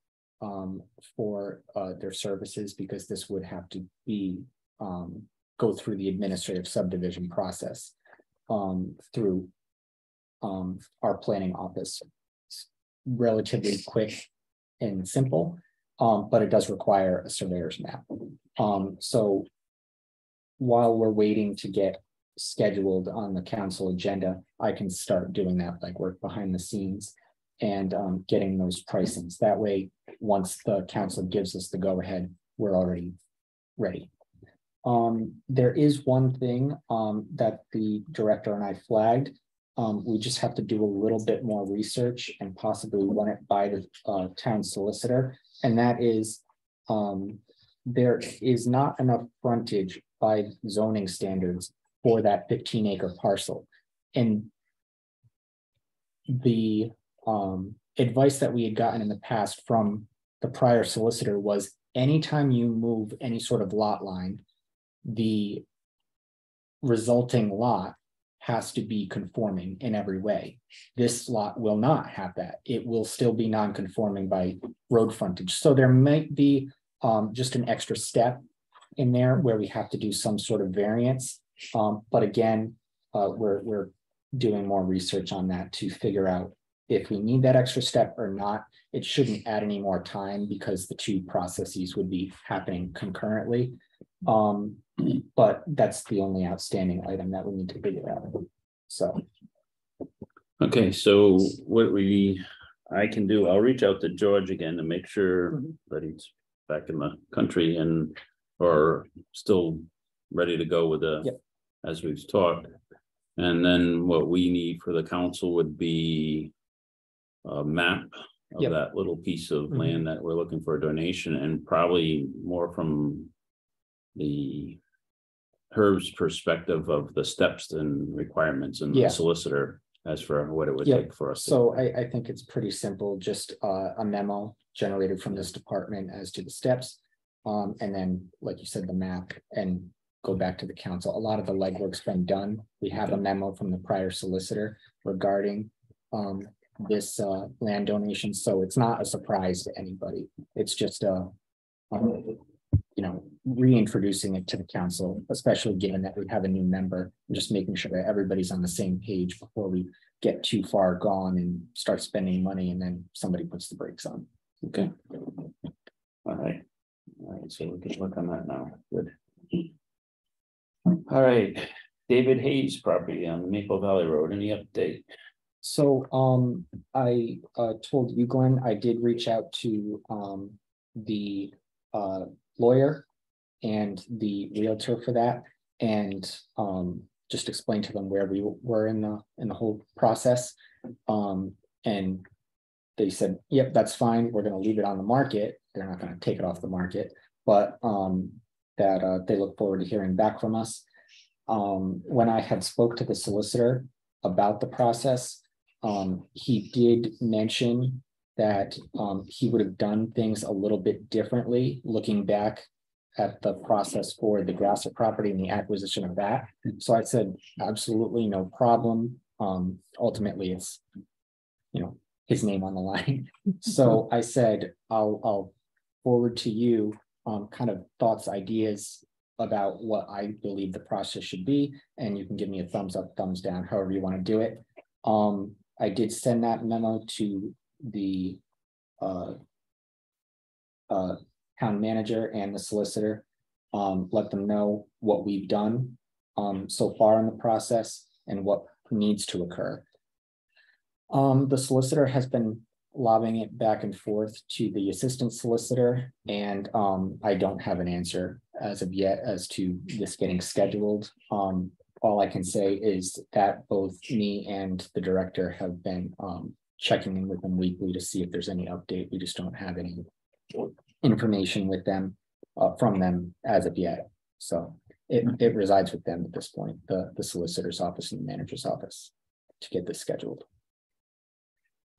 A: um, for, uh, their services, because this would have to be, um, go through the administrative subdivision process, um, through, um, our planning office. It's Relatively quick and simple, um, but it does require a surveyor's map. So while we're waiting to get scheduled on the council agenda, I can start doing that, like work behind the scenes and um getting those pricings. That way, once the council gives us the go-ahead, we're already ready. Um, there is one thing um that the director and I flagged. Um, we just have to do a little bit more research and possibly run it by the uh town solicitor. And that is, um, there is not enough frontage by zoning standards for that fifteen acre parcel. And the um advice that we had gotten in the past from the prior solicitor was anytime you move any sort of lot line, the resulting lot has to be conforming in every way. This lot will not have that. It will still be non-conforming by road frontage. So there might be um just an extra step in there where we have to do some sort of variance. Um, but again, uh, we're, we're doing more research on that to figure out if we need that extra step or not. It shouldn't add any more time because the two processes would be happening concurrently. Um, but that's the only outstanding item that we need to figure out. So,
B: Okay, so what we, I can do, I'll reach out to George again to make sure
H: Mhm.
B: that he's back in the country and. Or still ready to go with the.
A: Yep.
B: As we've talked. And then what we need for the council would be. A map of
A: Yep.
B: that little piece of
A: Mhm.
B: land that we're looking for a donation and probably more from. The. Herb's perspective of the steps and requirements and
A: Yeah.
B: the solicitor as for what it would take for us. to-
A: so I, I think it's pretty simple, just uh, a memo generated from this department as to the steps. Um, and then, like you said, the map and go back to the council. A lot of the legwork's been done. We have a memo from the prior solicitor regarding um, this uh, land donation, so it's not a surprise to anybody. It's just a um, you know, reintroducing it to the council, especially given that we have a new member, and just making sure that everybody's on the same page before we get too far gone and start spending money and then somebody puts the brakes on.
B: Okay. All right, all right, so we can look on that now, good. All right, David Hayes property on Maple Valley Road, any update?
A: So um, I uh told you, Glenn, I did reach out to um the uh lawyer. And the realtor for that, and um just explain to them where we were in the, in the whole process. Um, and they said, yep, that's fine, we're gonna leave it on the market, they're not gonna take it off the market, but um. That uh, they look forward to hearing back from us. Um, when I had spoke to the solicitor about the process. Um, he did mention that um, he would have done things a little bit differently, looking back. At the process for the Grassett property and the acquisition of that. So I said, absolutely no problem. Um, ultimately, it's. You know, his name on the line. So I said, I'll, I'll forward to you, um, kind of thoughts, ideas. About what I believe the process should be, and you can give me a thumbs up, thumbs down, however you want to do it. Um, I did send that memo to the, uh. Uh, town manager and the solicitor, um, let them know what we've done, um, so far in the process and what needs to occur. Um, the solicitor has been lobbying it back and forth to the assistant solicitor, and, um, I don't have an answer as of yet as to this getting scheduled. Um, all I can say is that both me and the director have been, um, checking in with them weekly to see if there's any update. We just don't have any information with them, uh, from them as of yet. So it, it resides with them at this point, the, the solicitor's office and the manager's office to get this scheduled.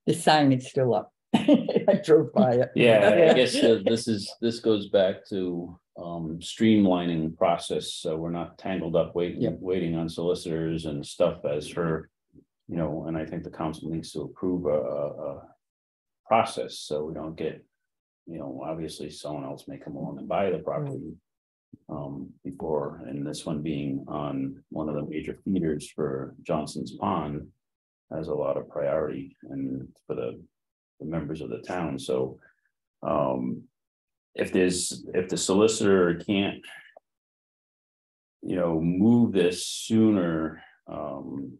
J: The sign is still up. I drove by it.
B: Yeah. I guess uh, this is, this goes back to um streamlining process, so we're not tangled up waiting,
A: Yep.
B: waiting on solicitors and stuff as for. You know, and I think the council needs to approve a a a process, so we don't get. You know, obviously, someone else may come along and buy the property. Um, before, and this one being on one of the major feeders for Johnson's Pond. Has a lot of priority and for the the members of the town, so. Um, if there's, if the solicitor can't. You know, move this sooner, um.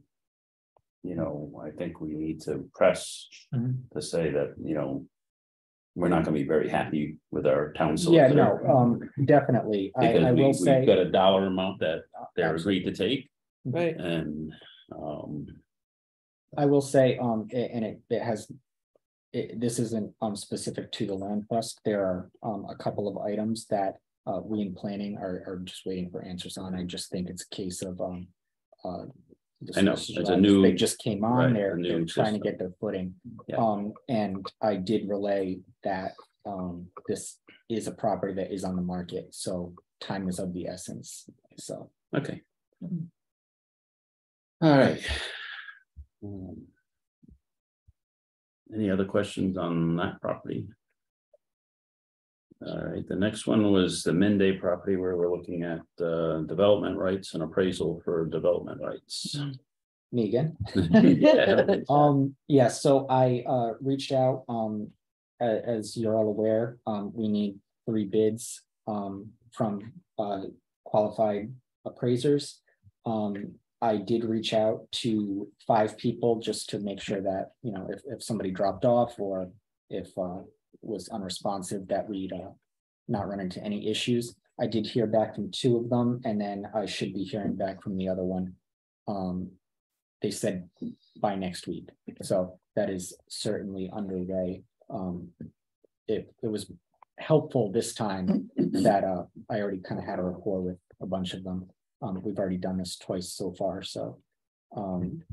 B: You know, I think we need to press
A: Mhm.
B: to say that, you know. We're not gonna be very happy with our town
A: Yeah, no, um, definitely. I,
B: Because
A: I
B: we,
A: will
B: we've
A: say,
B: got a dollar amount that they're agreed to take
H: Right,
B: and, um,
A: I will say, um, a- and it, it has. It, this isn't, um, specific to the land trust. There are, um, a couple of items that, uh, we in planning are, are just waiting for answers on. I just think it's a case of, um, uh. the
B: I know,
A: solicitor's
B: it's a
A: office,
B: new-
A: They just came
B: right,
A: on,
B: a
A: they're,
B: new
A: they're trying to
B: system.
A: get their footing.
B: Yeah.
A: Um, and I did relay that, um, this is a property that is on the market, so time is of the essence, so.
B: okay. All right. Um, Any other questions on that property? All right, the next one was the Mende property where we're looking at uh development rights and appraisal for development rights.
A: Me again?
B: Yeah.
A: Um, yeah, so I uh reached out, um, as you're all aware, um, we need three bids. Um, from uh qualified appraisers. Um, I did reach out to five people just to make sure that, you know, if if somebody dropped off or. If uh was unresponsive, that we'd uh not run into any issues. I did hear back from two of them and then I should be hearing back from the other one. Um, they said by next week, so that is certainly underway. Um, it, it was helpful this time that, uh, I already kind of had a rapport with a bunch of them. Um, we've already done this twice so far, so, um,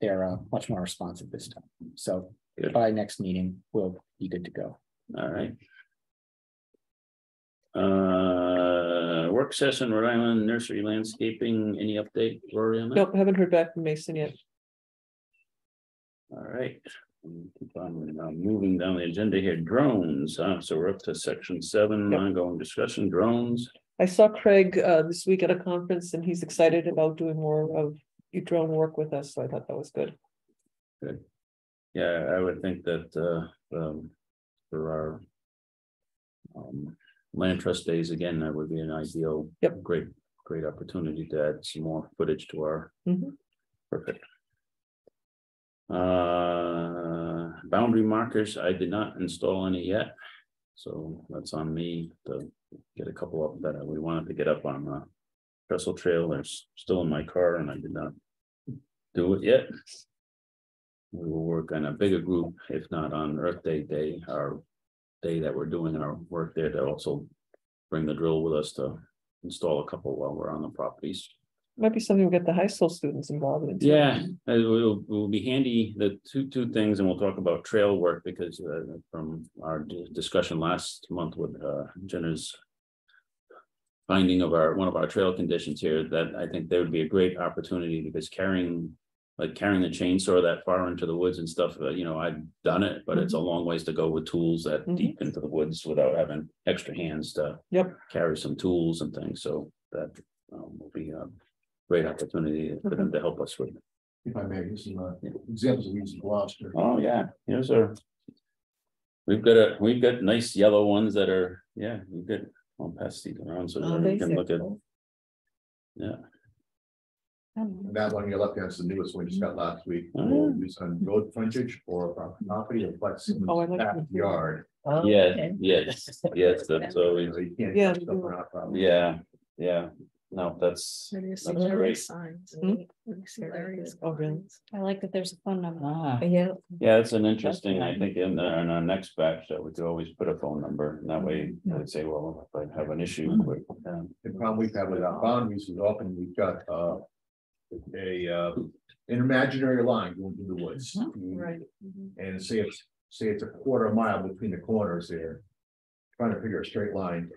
A: they're, uh, much more responsive this time. So
B: Good.
A: by next meeting, we'll be good to go.
B: All right. Uh, work session, Rhode Island nursery landscaping, any update, Rory on that?
H: Nope, haven't heard back from Mason yet.
B: All right. Keep on uh, moving down the agenda here, drones, uh, so we're up to section seven,
H: Yep.
B: ongoing discussion, drones.
H: I saw Craig uh this week at a conference and he's excited about doing more of drone work with us, so I thought that was good. Good.
B: Yeah, I would think that uh, um, for our. Um, land trust days, again, that would be an ideal.
H: Yep.
B: Great, great opportunity to add some more footage to our.
H: Mhm.
B: Perfect. Uh, boundary markers, I did not install any yet. So that's on me to get a couple up that we wanted to get up on the. Trestle trail, they're still in my car and I did not. Do it yet. We will work on a bigger group, if not on Earth Day Day, our day that we're doing our work there to also. Bring the drill with us to install a couple while we're on the properties.
H: Might be something we'll get the high school students involved in. too.
B: Yeah, it will, will be handy, the two, two things, and we'll talk about trail work, because uh, from our di- discussion last month with uh, Jenna's. Finding of our, one of our trail conditions here, that I think there would be a great opportunity, because carrying. Like carrying the chainsaw that far into the woods and stuff, uh, you know, I've done it, but it's a long ways to go with tools that
H: Mhm.
B: deep into the woods without having extra hands to.
H: Yep.
B: Carry some tools and things, so that um, will be a great opportunity for them to help us with. It.
G: If I may, this is uh, examples of use in Glocester.
B: Oh, yeah, here's our. We've got a, we've got nice yellow ones that are, yeah, we've got, I'll pass these around so
H: Oh,
B: we can
H: are
B: look at,
H: cool.
B: yeah.
G: And That one on your left hand is the newest one we just got last week.
B: Oh,
G: We'll Use on road frontage or property or flex
H: Oh, I like
G: backyard.
H: Oh,
B: Yeah,
H: okay.
B: yes, yes, that's
G: You
B: always,
G: know, you can't.
H: Yeah,
G: touch
H: we
G: stuff
H: do.
G: on our property.
B: yeah, yeah, no, that's,
D: Maybe
B: That's great.
D: area signs.
H: Hmm?
D: Maybe see there is
H: Oh, really?
D: signs.
E: I like that there's a phone number.
J: Ah,
I: Yeah,
B: yeah, it's an interesting, I think in the, in our next batch that we could always put a phone number, and that way, I'd say, well, if I have an issue with. um,
G: The problem we've had with our boundaries is often we've got uh. A uh, an imaginary line going through the woods.
H: Right.
G: And say it's, say it's a quarter mile between the corners there. Trying to figure a straight line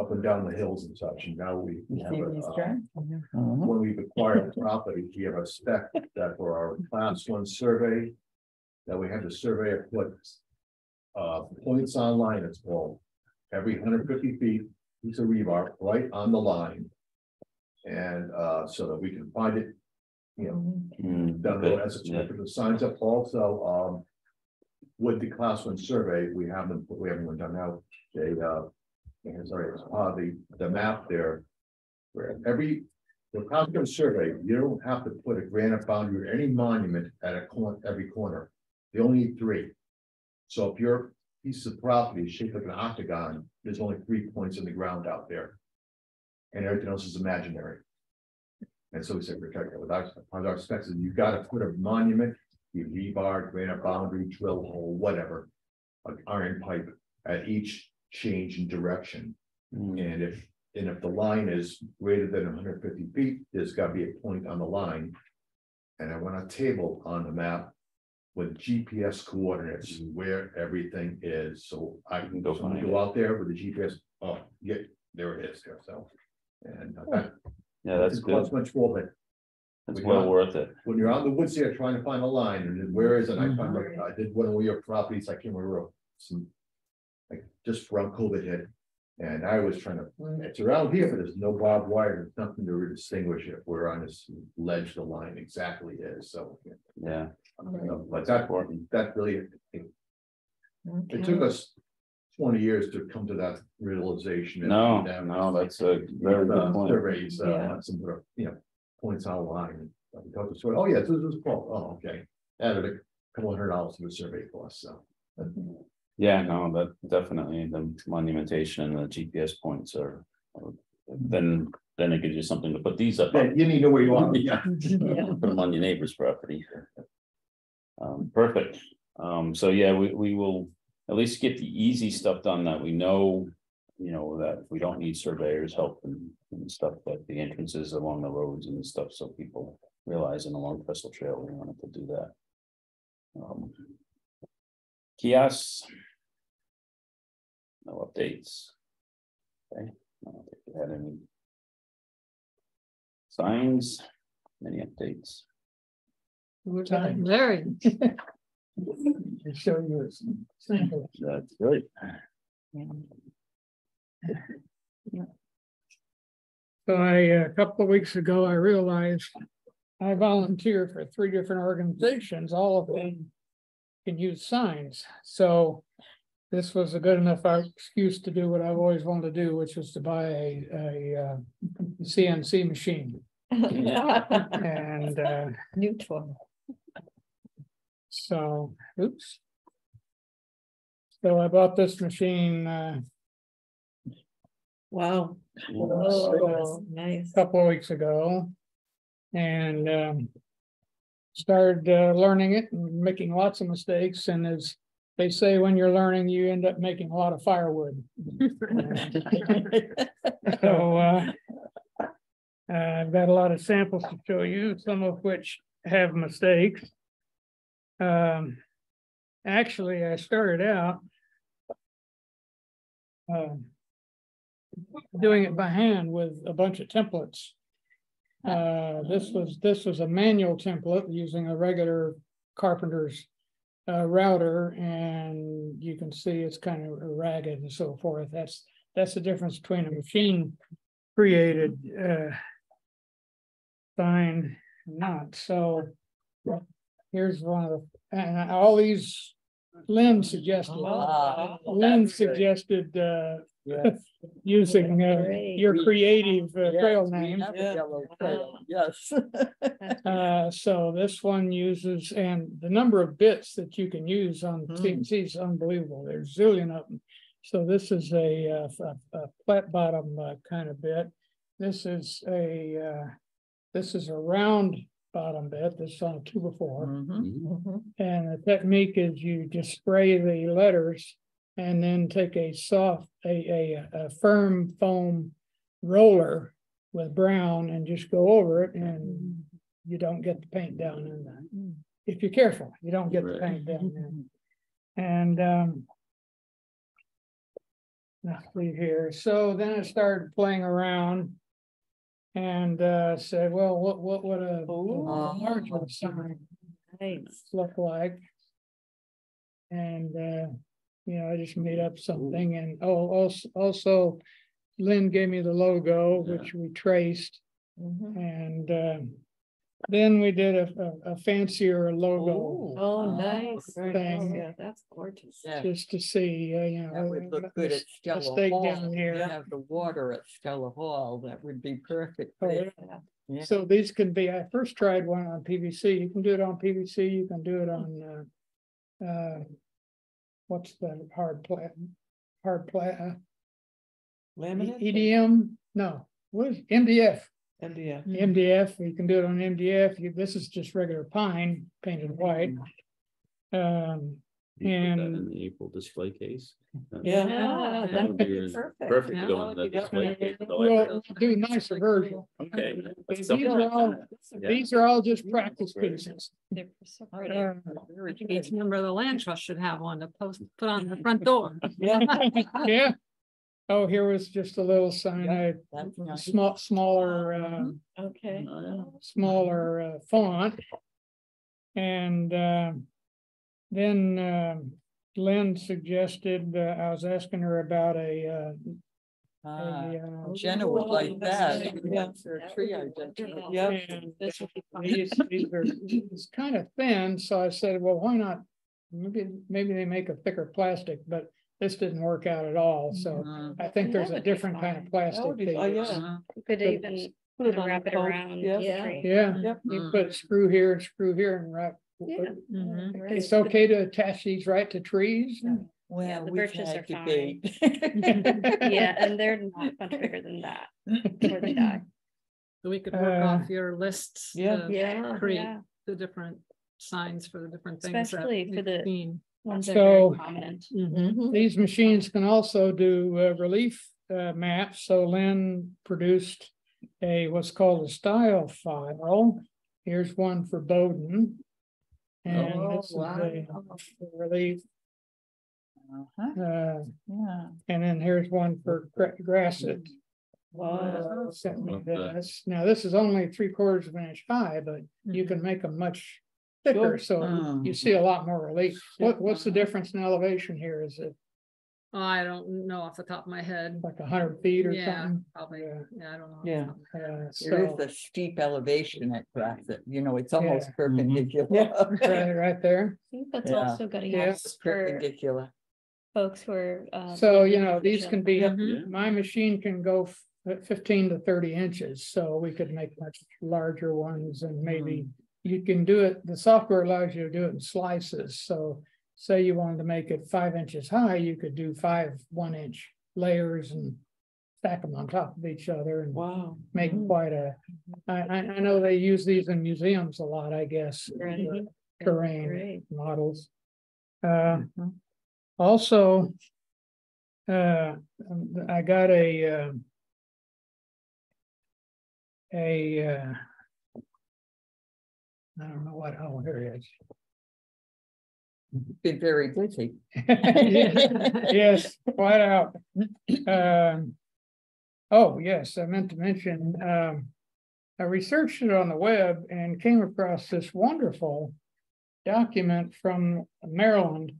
G: up and down the hills and such, and now we we have a, uh.
H: Mm-hmm.
G: when we've acquired the property, we have a spec that for our class one survey. That we have the surveyor put. Uh, points online, it's called. Every hundred fifty feet, piece of rebar right on the line. And uh, so that we can find it. You know,
B: mm,
G: down
B: good,
G: there as
B: yeah.
G: a, the signs up also, um. With the class one survey, we haven't, we haven't one done now, they, uh, it's, uh, the, the map there. Where every, the one survey, you don't have to put a granite boundary or any monument at a corner, every corner. You only need three. So if your piece of property is shaped like an octagon, there's only three points in the ground out there. And everything else is imaginary. And so we said, protect it with our, on our specs, and you gotta put a monument, you rebar, granite boundary, drill hole, whatever. Like iron pipe at each change in direction,
B: Mm,
G: and if, and if the line is greater than hundred fifty feet, there's gotta be a point on the line. And I want a table on the map. With GPS coordinates where everything is, so I can go,
B: Go
G: out there with the GPS, oh, yeah, there it is, there, so. And uh,
B: Yeah, that's
G: costs
B: good,
G: much more, but
B: It's well worth it.
G: when you're out in the woods here trying to find a line, and then where is it? I found, I did one of your properties, I can't remember some. Like, just around COVID hit, and I was trying to, it's around here, but there's no barbed wire, there's nothing to distinguish it. We're on this ledge the line exactly is, so.
B: Yeah.
G: you know, But that, that really, it it took us twenty years to come to that realization. and
B: No,
G: then
B: no, that's a very good
G: uh,
B: point.
G: Surveys, uh,
H: Yeah.
G: had some, you know, points outline. and we talked to sort, oh, yeah, this is, oh, okay, added a couple hundred dollars to the survey cost, so.
B: Yeah, no, that definitely the monumentation and the GPS points are. are- Then, then it gives you something to put these up. on.
G: You need to where you are, yeah.
B: Put them on your neighbor's property. Um, perfect. Um, so yeah, we, we will at least get the easy stuff done that we know. You know, that we don't need surveyors help and, and stuff, but the entrances along the roads and stuff, so people realize in along Trestle Trail, we wanted to do that. Um, Kiosks. No updates. Okay, I don't think we had any. Signs, any updates?
C: We're Time.
D: Very,
C: To show you a sample.
B: That's good.
C: So I, a couple of weeks ago, I realized I volunteer for three different organizations, all of them can use signs. So this was a good enough excuse to do what I've always wanted to do, which was to buy a, a uh, CNC machine. And uh,
I: New toy.
C: so, oops. So I bought this machine uh,
H: Wow.
I: Oh, nice.
C: couple of weeks ago. And um. Started uh learning it and making lots of mistakes and as they say, when you're learning, you end up making a lot of firewood. So uh. uh, I've got a lot of samples to show you, some of which have mistakes. Um. Actually, I started out. um, Doing it by hand with a bunch of templates. Uh, this was, this was a manual template using a regular carpenter's. Uh, router and you can see it's kind of ragged and so forth. That's, that's the difference between a machine created, uh. Sign, and not, so. Here's one of the, and all these Lynn suggested. Lynn suggested, uh, using, uh,
I: Great.
C: your creative uh, trail
J: Yes, we
C: name.
H: Yeah.
J: yellow trail, Yes.
C: Uh, so this one uses, and the number of bits that you can use on
H: Hmm.
C: CNC is unbelievable. There's a zillion of them. So this is a, uh, a, a flat bottom, uh, kind of bit. This is a, uh, this is a round bottom bit. This is on a two before.
J: Mhm.
I: Mhm.
C: And the technique is you just spray the letters and then take a soft, a, a, a firm foam roller with brown and just go over it and you don't get the paint down in there. If you're careful, you don't get the paint down there. And, um, see here. So then I started playing around and, uh, said, well, what, what would a a larger sign
I: Nice.
C: look like. And, uh, you know, I just made up something and, oh, also, also Lynn gave me the logo,
B: Yeah.
C: which we traced.
I: Mhm.
C: And, um, then we did a, a- a fancier logo,
I: Oh, nice.
J: very
C: Thing.
I: Yeah, that's gorgeous.
J: Yeah,
C: just to see, uh, you know.
J: that would look good at Stella
C: stake
J: Hall.
C: down here.
J: You Have the water at Stella Hall, that would be perfect.
C: Oh, yeah.
J: Yeah.
C: So these can be, I first tried one on PVC, you can do it on PVC, you can do it on, uh, uh. What's the hard plat, hard plat, uh,
H: Laminate?
C: EDM, no, what is MDF?
H: MDF.
C: MDF, you can do it on MDF, you, this is just regular pine painted white. Um,
B: You put that In the April display case.
H: Yeah.
I: Yeah,
B: That
I: that
B: would
I: would
B: be
I: be perfect.
B: Perfect
D: Yeah.
B: to go on the display case. I like
C: well, do nicer version.
B: that. Okay.
C: These
B: That's something
C: are
B: like
C: all,
B: that. Yeah.
C: these are all just practice pieces.
I: They're so pretty.
C: Uh,
D: I think each member of the land trust should have one to post, put on the front door.
H: Yeah.
C: Yeah. Oh, here was just a little sign, I,
J: That's nice.
C: small, smaller, uh,
I: Okay.
B: Oh, yeah.
C: smaller uh, font. And uh, then um, Lynn suggested, uh, I was asking her about a, uh,
J: Ah,
C: a, uh,
J: Jenna would like that.
H: Yeah.
J: For a tree identification.
H: Yeah.
C: and
E: This would be fun.
C: these, these are, it's kind of thin, so I said, well, why not? Maybe, maybe they make a thicker plastic, but this didn't work out at all, so
J: Mm.
C: I think
E: Yeah,
C: there's a different kind of
E: fine.
C: plastic.
H: would be-
C: they
H: oh,
C: use.
H: yeah.
E: You Could
C: But-
E: even
H: Put it on
E: wrap
H: the
E: it
H: boat,
E: around.
H: yeah.
E: the
I: Yeah.
E: tree.
C: Yeah,
H: Yep.
C: you
B: Mm.
C: put screw here and screw here and wrap.
E: Yeah.
D: Mhm.
C: It's okay to attach these right to trees?
J: Well,
E: the
J: we've
E: birches
J: had
E: are fine.
J: debate.
E: Yeah, and they're not much bigger than that, before they die.
D: So we could work
C: Uh,
D: off your lists.
H: Yeah.
D: to
I: Yeah.
D: Create
E: Yeah.
D: the different signs for the different things. that
E: Especially for
D: we've
E: the-
D: seen.
E: Ones that are
C: So-
E: very prominent.
D: Mhm.
C: These machines can also do uh, relief uh, maps, so Lynn produced a, what's called a STL file. Here's one for Bowden. And
I: Oh,
C: this is
I: wow.
C: a relief,
J: Uh-huh,
C: uh,
J: Yeah.
C: and then here's one for Gra- Grassett.
H: Wow.
C: Uh, sent me this. Now, this is only three quarters of an inch high, but you can make them much thicker,
H: Sure.
C: so
J: Mm.
C: you see a lot more relief. What, what's the difference in elevation here? Is it
D: Oh, I don't know off the top of my head.
C: like a hundred feet or
D: Yeah,
C: something?
D: probably.
C: Yeah.
D: Yeah, I don't know.
H: Yeah.
C: Uh,
J: There
C: so,
J: is a steep elevation at Grassett, you know, it's almost
C: Yeah.
J: perpendicular.
C: right, right there.
E: I think that's
J: Yeah.
E: also gotta
C: Yeah.
E: use
J: It's
E: for
J: perpendicular.
E: folks who are. uh,
C: So, you know, these can be,
D: Mhm.
C: my machine can go f- fifteen to thirty inches, so we could make much larger ones and maybe. You can do it, the software allows you to do it in slices, so say you wanted to make it five inches high, you could do five one inch layers and. Stack them on top of each other and
H: Wow.
C: make quite a, I, I, know they use these in museums a lot, I guess.
E: Right.
C: Terrain models. Uh, also. Uh, I got a, um. A, uh. I don't know what, oh, here it is.
J: Been very busy.
C: Yes, flat out. Um. Oh, yes, I meant to mention, um. I researched it on the web and came across this wonderful. Document from Maryland.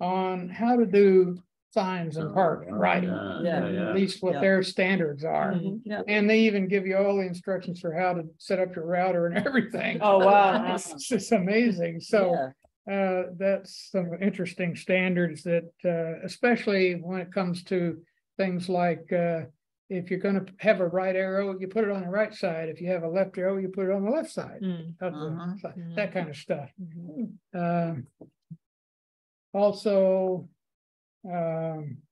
C: On how to do signs and parks right.
B: Yeah,
J: Yeah.
B: yeah, yeah.
C: At least what
J: Yeah.
C: their standards are.
H: Mhm.
J: Yeah.
C: And they even give you all the instructions for how to set up your router and everything.
H: Oh, wow.
C: It's just amazing. So. Uh, that's some interesting standards that, uh, especially when it comes to things like, uh. If you're gonna have a right arrow, you put it on the right side. If you have a left arrow, you put it on the left side.
D: Mm,
C: of the
J: Mhm.
C: That kind of stuff.
D: mhm.
C: Um. Also. Um.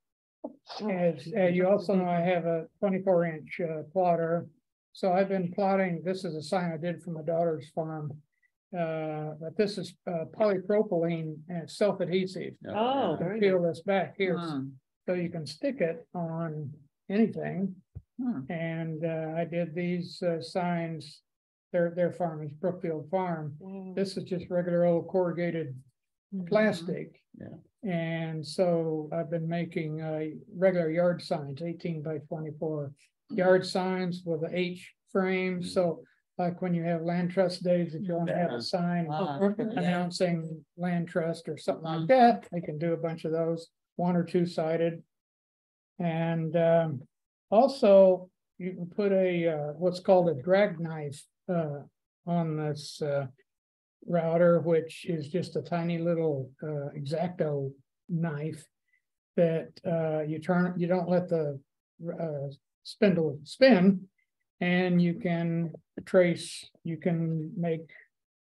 C: As, as you also know, I have a twenty-four inch uh, plotter. So I've been plotting, this is a sign I did for my daughter's farm. Uh, but this is uh, polypropylene and it's self-adhesive.
B: Yeah.
H: Oh,
C: You
H: very
C: Peel this back here,
J: Hmm,
C: so you can stick it on anything.
J: hmm.
C: And uh, I did these uh, signs. Their, their farm is Brookfield Farm. This is just regular old corrugated plastic.
B: Yeah.
C: And so I've been making uh regular yard signs, eighteen by twenty-four yard signs with an H frame, so. Like when you have land trust days, if you want to have a sign
H: perfect.
J: yeah.
C: announcing land trust or something like
J: Mhm.
C: that, I can do a bunch of those, one or two sided. And um, also, you can put a uh, what's called a drag knife uh on this uh. Router, which is just a tiny little uh exacto knife. That uh you turn, you don't let the uh spindle spin. And you can trace, you can make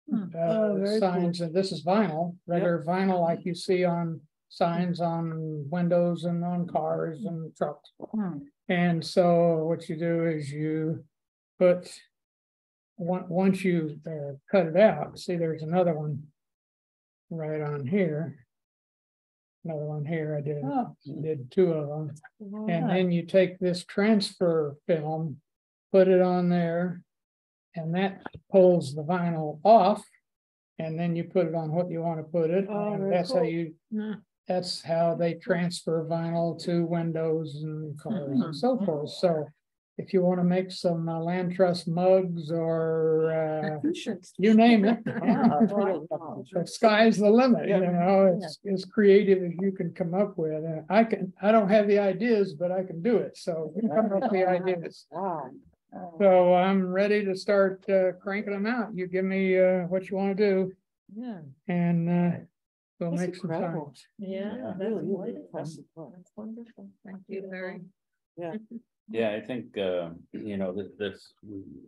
J: Hmm.
C: uh,
H: Oh, very
C: signs, and this is vinyl, regular vinyl like you see on signs on windows and on cars and trucks.
J: Hmm.
C: And so what you do is you put. Once, once you uh, cut it out, see, there's another one. Right on here. Another one here, I did,
J: Oh,
C: did two of them. And then you take this transfer film, put it on there. And that pulls the vinyl off. And then you put it on what you want to put it,
H: Oh,
C: and
H: very
C: that's how
H: cool.
C: you
D: Yeah.
C: that's how they transfer vinyl to windows and cars and so forth, so. If you wanna make some uh, land trust mugs or, uh, you name it. The sky's the limit, you know, it's as creative as you can come up with. I can, I don't have the ideas, but I can do it, so come up with the ideas. So I'm ready to start uh, cranking them out. You give me uh, what you want to do
H: Yeah.
C: and uh, we'll
H: That's
C: make some time.
H: incredible.
I: Yeah. That's
H: really
I: wonderful.
H: impressive.
I: That's wonderful.
D: Thank you, Larry.
B: Yeah, Yeah, I think, uh, you know, the, the,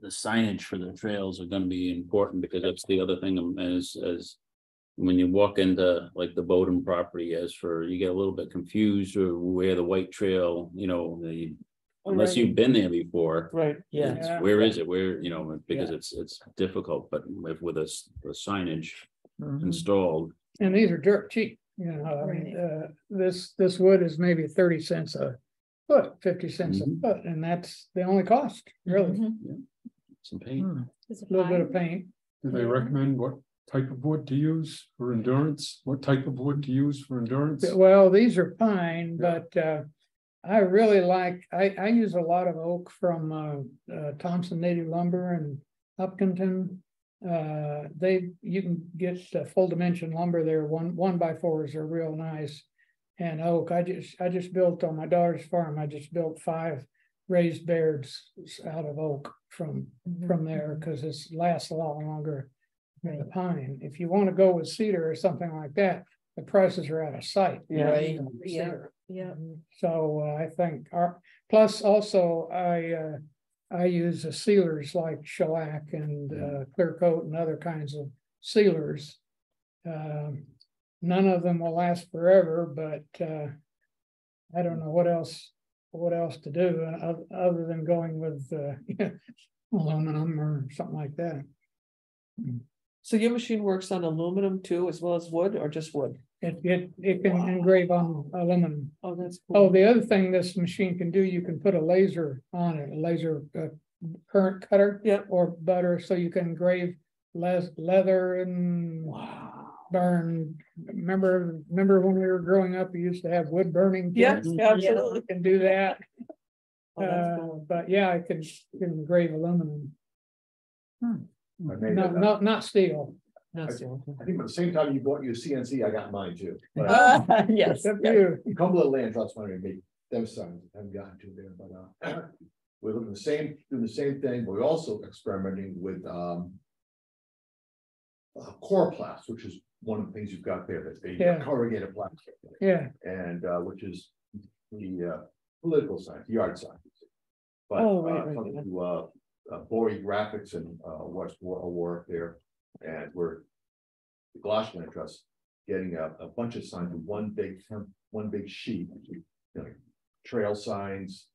B: the signage for the trails are gonna be important because that's the other thing um, as, as. When you walk into like the Bowden property as for, you get a little bit confused or where the white trail, you know, the. Unless you've been there before.
H: Right,
C: Yeah.
B: it's- Where is it? Where, you know, because it's, it's difficult, but with, with us, the signage
H: Mhm.
B: installed.
C: And these are dirt cheap, you know, I mean, uh, this, this wood is maybe thirty cents a foot, fifty cents a
B: Mhm.
C: foot, and that's the only cost, really.
I: Mhm.
B: Some paint.
H: Hmm.
E: Is it
C: A little bit
E: fine?
C: of paint.
K: Do they recommend what type of wood to use for endurance? What type of wood to use for endurance?
C: Well, these are pine,
K: Yeah.
C: but uh. I really like, I I use a lot of oak from uh uh Thompson Native Lumber and Uptonton. Uh, they, you can get full dimension lumber there, one one by fours are real nice. And oak, I just, I just built on my daughter's farm, I just built five raised beds out of oak from from there, cause it's lasts a lot longer. Than the pine, if you wanna go with cedar or something like that, the prices are out of sight.
H: Yeah.
C: Right.
I: Yeah, yeah.
C: So uh, I think our, plus also I uh. I use the sealers like shellac and uh clear coat and other kinds of sealers. Um, none of them will last forever, but uh. I don't know what else, what else to do uh, other than going with uh. Aluminum or something like that.
H: So your machine works on aluminum too, as well as wood or just wood?
C: It it it can engrave on aluminum.
H: Oh, that's. cool.
C: Oh, the other thing this machine can do, you can put a laser on it, a laser uh, current cutter.
H: Yep.
C: Or butter, so you can engrave les- leather and
H: Wow.
C: burn. Remember, remember when we were growing up, we used to have wood burning.
H: Yes,
C: kits?
H: absolutely.
C: You Can do that,
H: Oh, that's
C: uh,
H: cool.
C: but yeah, I can can engrave aluminum,
G: I made
C: no, not, not steel.
H: That's the only thing.
G: I think at the same time you bought your CNC, I got mine too. But
J: Ah, Yes.
C: Except you.
G: Cumberland Land Trust wanted to make them signs, haven't gotten to there, but uh. We're looking the same, doing the same thing, but we're also experimenting with um. Uh, coroplast, which is one of the things you've got there, that's a
C: Yeah.
G: corrugated plastic.
C: Yeah,
G: And uh, which is the uh, political science, yard science. But
H: Oh, right,
G: uh,
H: right,
G: talking
H: right.
G: to uh, uh, Bory Graphics and uh, West War, work there, and we're. The Land Trust, getting a, a bunch of signs, with one big, one big sheet, you know, trail signs.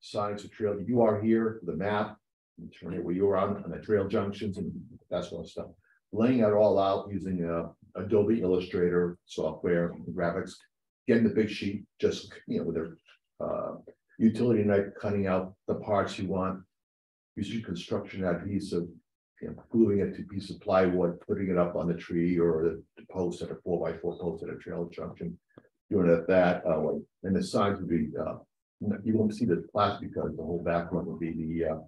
G: Signs of trail, you are here, the map, turn it where you are on, on the trail junctions and that sort of stuff. Laying it all out using uh, Adobe Illustrator software, graphics, getting the big sheet, just, you know, with their uh, utility knife, cutting out the parts you want. Using construction adhesive, you know, gluing it to a piece of plywood, putting it up on the tree or the the post at a four by four post at a trail junction. Doing it that, uh, way, and the signs would be, uh, you won't see the plastic because the whole background would be the, uh.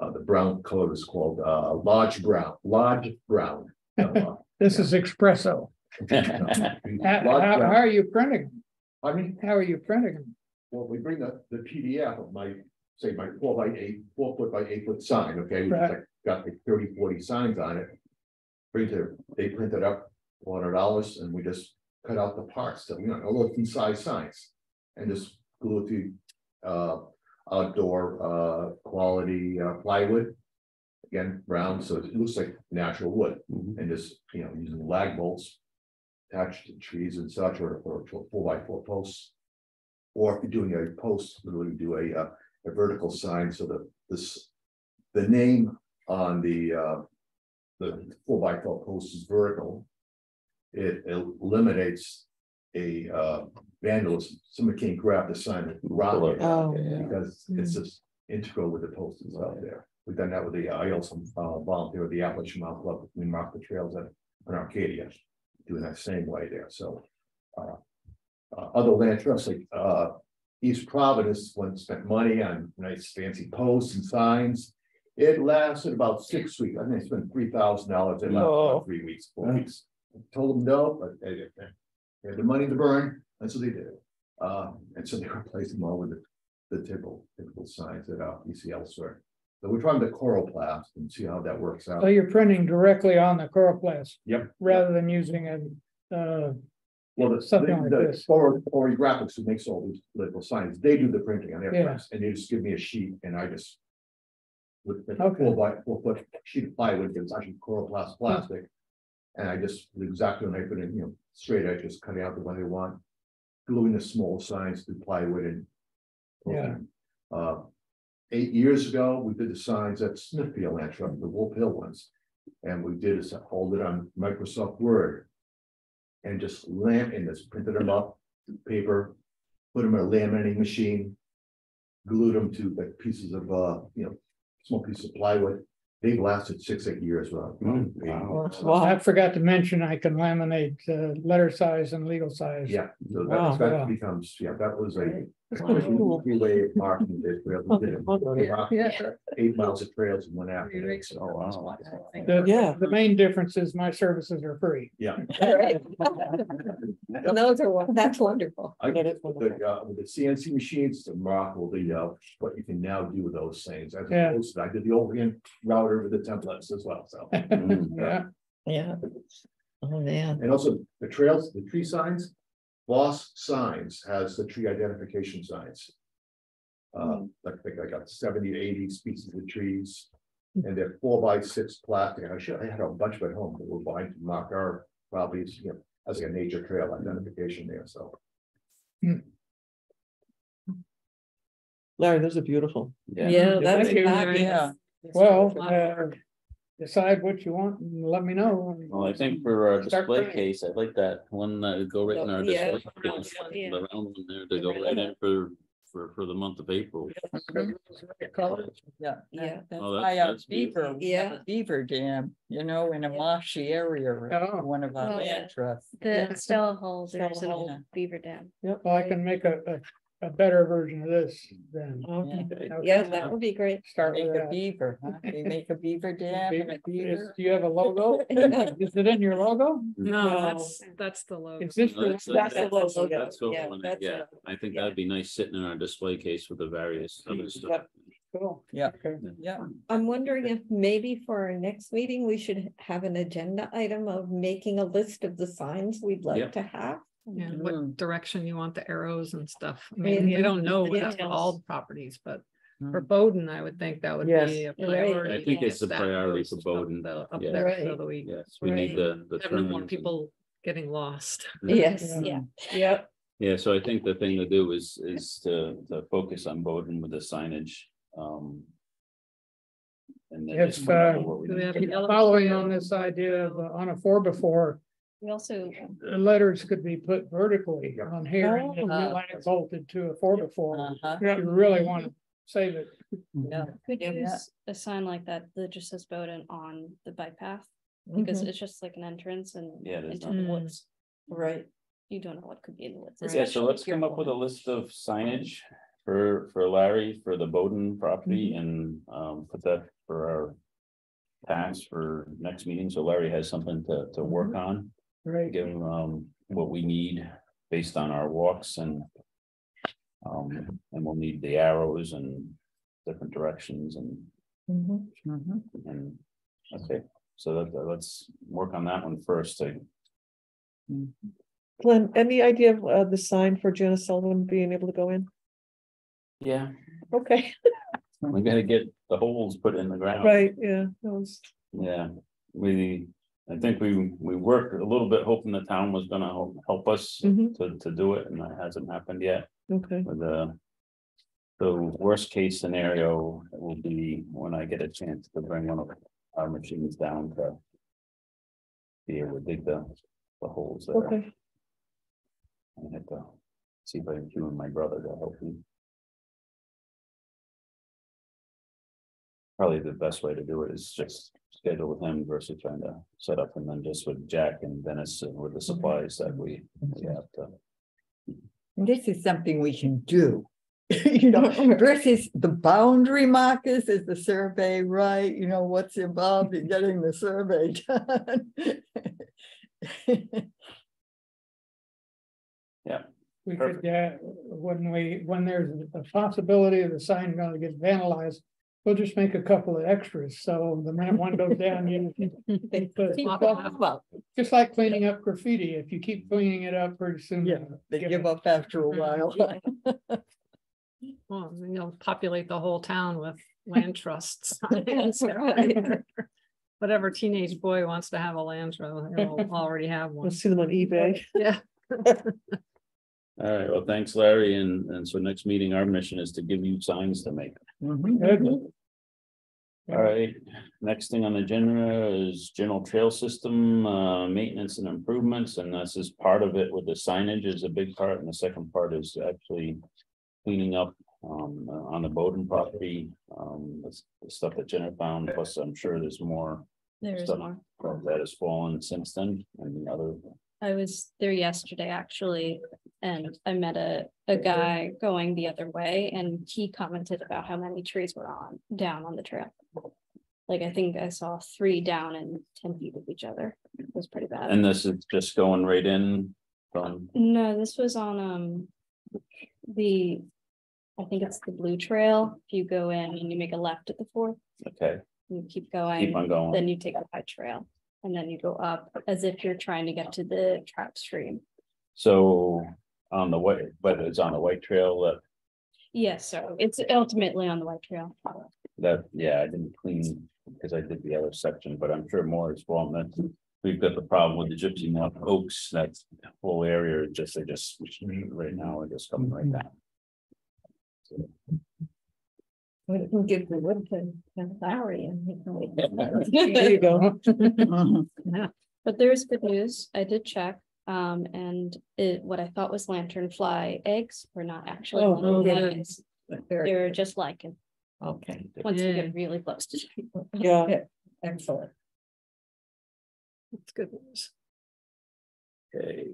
G: Uh, the brown color is called, uh, lodge brown, lodge brown. Uh,
C: this is espresso. How, how, how are you printing?
G: I mean,
C: How are you printing them?
G: Well, we bring the, the PDF of my, say, my four by eight, four foot by eight foot sign, okay, which is
C: Right.
G: like, got like 30, 40 signs on it. Print it, they print it up, four hundred dollars, and we just cut out the parts, that you know, a little size signs. And just glue it to, uh, outdoor, uh, quality uh, plywood. Again, round, so it looks like natural wood,
B: Mhm.
G: and just, you know, using lag bolts. Attached to trees and such, or, or four by four posts. Or if you're doing a post, literally do a, uh, a vertical sign so that this, the name on the, uh. The four by four post is vertical. It eliminates a, uh, vandalism, somebody can't grab the sign and rock it.
H: Oh,
G: Because it's just integral with the post that's out there. We've done that with the, I also uh, volunteer with the Appalachian Mountain Club, we mark the trails at, in Arcadia. Doing that same way there, so, uh, uh, other land trusts like, uh, East Providence, when spent money on nice fancy posts and signs. It lasted about six weeks. I think they spent three thousand dollars. They left
H: Oh.
G: about three weeks, four weeks. Told them no, but they, they they had the money to burn, and so they did it. Uh, and so they replaced them all with the, the typical, typical signs that, uh, you see elsewhere. So we're trying to coroplast and see how that works out.
C: So you're printing directly on the coroplast
G: Yep.
C: rather than using a, uh,
G: Well, the,
C: Something like
G: the,
C: this.
G: or, or graphics who makes all these little signs, they do the printing on their
C: Yeah.
G: press, and they just give me a sheet and I just. With the
C: Okay.
G: four by, four foot sheet of plywood, it's actually coroplast plastic. And I just, exactly when I put it, you know, straight, I just cut it out the one they want. Gluing the small signs to plywood and.
C: Yeah.
G: Uh, eight years ago, we did the signs at Smithfield Trust, the Wolf Hill ones. And we did is hold it on Microsoft Word. And just and just printed them up, paper, put them in a laminating machine. Glued them to like pieces of, uh, you know, small pieces of plywood. They've lasted six, eight years. well.
B: Mm, wow.
H: Wow.
C: I forgot to mention I can laminate, uh, letter size and legal size.
G: Yeah, so
H: Wow.
G: that,
C: Yeah.
G: that becomes, yeah, that was a.
H: cool.
G: Three-way of marking this, we have- we did it.
D: Yeah.
G: Eight miles of trails and one after. that, so-
B: Oh, wow.
C: The,
H: Yeah.
C: the main difference is my services are free.
G: Yeah.
I: Those are, won- that's wonderful.
G: I
H: That
G: get
H: is
G: it, with the, uh, with the CNC machines, it's remarkable, the, uh, what you can now do with those things. As
C: Yeah.
G: opposed to, I did the Orient router with the templates as well, so.
B: Mm.
C: Yeah,
I: Yeah. Oh, man.
G: And also the trails, the tree signs, Boss Signs has the tree identification signs. Uh, I think I got seventy to eighty species of trees. And they're four by six plastic. I should, I had a bunch of at home that we're buying to mark our properties, you know, as like a nature trail identification there, so.
H: Larry, those are beautiful.
I: Yeah, that's.
C: Thank you.
I: fabulous.
J: Yeah.
C: well, uh, decide what you want and let me know.
B: Well, I think for our
C: Start
B: display
C: printing.
B: case, I'd like that one that would go right in our
I: Yeah.
B: display. case,
E: Yeah.
B: The round one there to go right in for, for, for the month of April.
J: Yeah.
I: Yeah.
J: That's
B: Oh, that's-
J: why our
B: that's beautiful.
J: beaver, we have
I: Yeah.
J: a beaver dam, you know, in a marshy area,
C: Oh.
J: one of our
E: Oh, yeah.
J: land trusts.
E: The Stella Halls,
H: Stella
E: there's an
H: Hall.
E: old beaver dam.
C: Well, I can make a, a, a better version of this then.
I: Okay.
B: Okay.
I: Yeah, that would be great.
C: Start
J: Make
C: with
J: a
C: that.
J: beaver, huh? They make a beaver dam and a
C: Is- Do you have a logo? Is it in your logo?
D: No,
H: No.
D: that's, that's the logo.
C: Is this
B: No,
C: the?
B: That's
H: That's the logo, yeah.
B: that's what
I: Yeah, that's
B: yeah, I think that'd be nice sitting in our display case with the various other stuff.
H: Yep.
C: Cool.
J: Yeah.
C: Okay.
J: Yeah,
I: I'm wondering if maybe for our next meeting, we should have an agenda item of making a list of the signs we'd
B: Yep.
I: like to have.
D: Yeah,
J: Mm.
D: what direction you want the arrows and stuff. I
I: Yeah.
D: mean, you don't know
I: Yeah.
D: what all the properties, but for
J: Mm.
D: Bowden, I would think that would
H: Yes.
D: be a
I: Right.
D: priority.
B: I think
D: to
B: it's a priority for Bowden.
D: the- Up
B: Yeah.
D: there
I: Right.
D: so that we
B: Yes, we need the, the.
D: have no more
B: turns and-
D: people getting lost.
I: Yes,
E: Yeah.
I: yep,
B: Yeah, so I think the thing to do is, is to, to focus on Bowden with the signage, um. And then
C: If,
B: just come up with
C: uh,
B: what we
D: Do we
B: need
D: have
B: to
D: any
B: do.
D: yellow
C: Following on this idea of uh, on a four before,
E: We also,
C: the letters could be put vertically on here and then
J: Oh.
C: like it bolted to a four before.
J: uh-huh,
C: If you really want to save it.
J: yeah.
E: could
J: Yeah.
E: use a sign like that that just says Bowden on the bike path, because
I: Mhm.
E: it's just like an entrance and
B: Yeah, there's
E: into
D: nothing.
E: the woods.
I: right.
E: You don't know what could be in the woods.
B: Yeah, so
E: especially
B: let's
E: if you're
B: come up with a
E: going-
B: list of signage for, for Larry, for the Bowden property
C: Mm-hmm.
B: and, um, put that for our. Task for next meeting, so Larry has something to, to work
C: Mm-hmm.
B: on,
C: Right.
B: give him, um, what we need based on our walks and. Um, and we'll need the arrows and different directions and,
I: Mhm.
J: Mhm.
B: and, okay. So that, let's work on that one first, to
H: Glenn, any idea of uh, the sign for Janice Sullivan being able to go in?
B: yeah,
H: Okay,
B: we gotta get the holes put in the ground.
H: right, yeah, that was,
B: Yeah, we, I think we, we worked a little bit hoping the town was gonna help, help us
H: Mhm.
B: to, to do it, and that hasn't happened yet
H: okay,
B: with the. The worst case scenario will be when I get a chance to bring one of our machines down to. Be able to dig the, the holes there.
H: okay,
B: I had to see if I can human my brother to help me. Probably the best way to do it is just schedule with him versus trying to set up and then just with Jack and Dennis and with the supplies that we, we have to.
J: And this is something we can do. You know, versus the boundary markers, is the survey right? You know, what's involved in getting the survey done? Yeah.
C: We could, uh, when we, when there's a possibility of the sign gonna get vandalized, we'll just make a couple of extras, so the minute one goes down, you.
J: Well,
C: Just like cleaning up graffiti, if you keep cleaning it up pretty soon.
J: Yeah, they give up after a while.
D: Well, you know, populate the whole town with land trusts. Whatever teenage boy wants to have a land trust, he'll already have one.
H: Let's see them on eBay.
D: Yeah.
B: All right, well, thanks, Larry, and, and so next meeting, our mission is to give you signs to make.
J: Mhm.
C: Good.
B: All right, next thing on the agenda is general trail system, uh, maintenance and improvements, and this is part of it with the signage is a big part, and the second part is actually. Cleaning up, um, on the Bowden property, um, the s- the stuff that Jenna found, plus I'm sure there's more.
E: There is
B: stuff
E: more.
B: That has fallen since then, and the other,
E: I was there yesterday actually, and I met a, a guy going the other way and he commented about how many trees were on, down on the trail. Like, I think I saw three down and ten feet of each other. It was pretty bad.
B: and this is just going right in from,
E: No, this was on, um, the, I think it's the Blue Trail. If you go in and you make a left at the fourth,
B: okay,
E: you keep going.
B: keep on going.
E: then you take a high trail. And then you go up as if you're trying to get to the trap stream.
B: So on the white, but it's on the white trail that,
E: Yes, so it's ultimately on the white trail.
B: that, yeah, I didn't clean. Because I did the other section, but I'm sure more is wrong. That we've got the problem with the gypsy moth oaks, that whole area, just, they just, right now, are just coming right down.
I: We can give the wood to to Larry and he can wait.
H: There you go.
E: But there's good news. I did check. Um, and it, what I thought was lantern fly eggs were not actually.
H: Oh,
E: lantern
H: good.
E: fly eggs.
I: Very-
E: They're just like, it
I: Okay,
E: once you get really close to.
H: Yeah.
I: excellent.
D: That's good news.
B: Okay.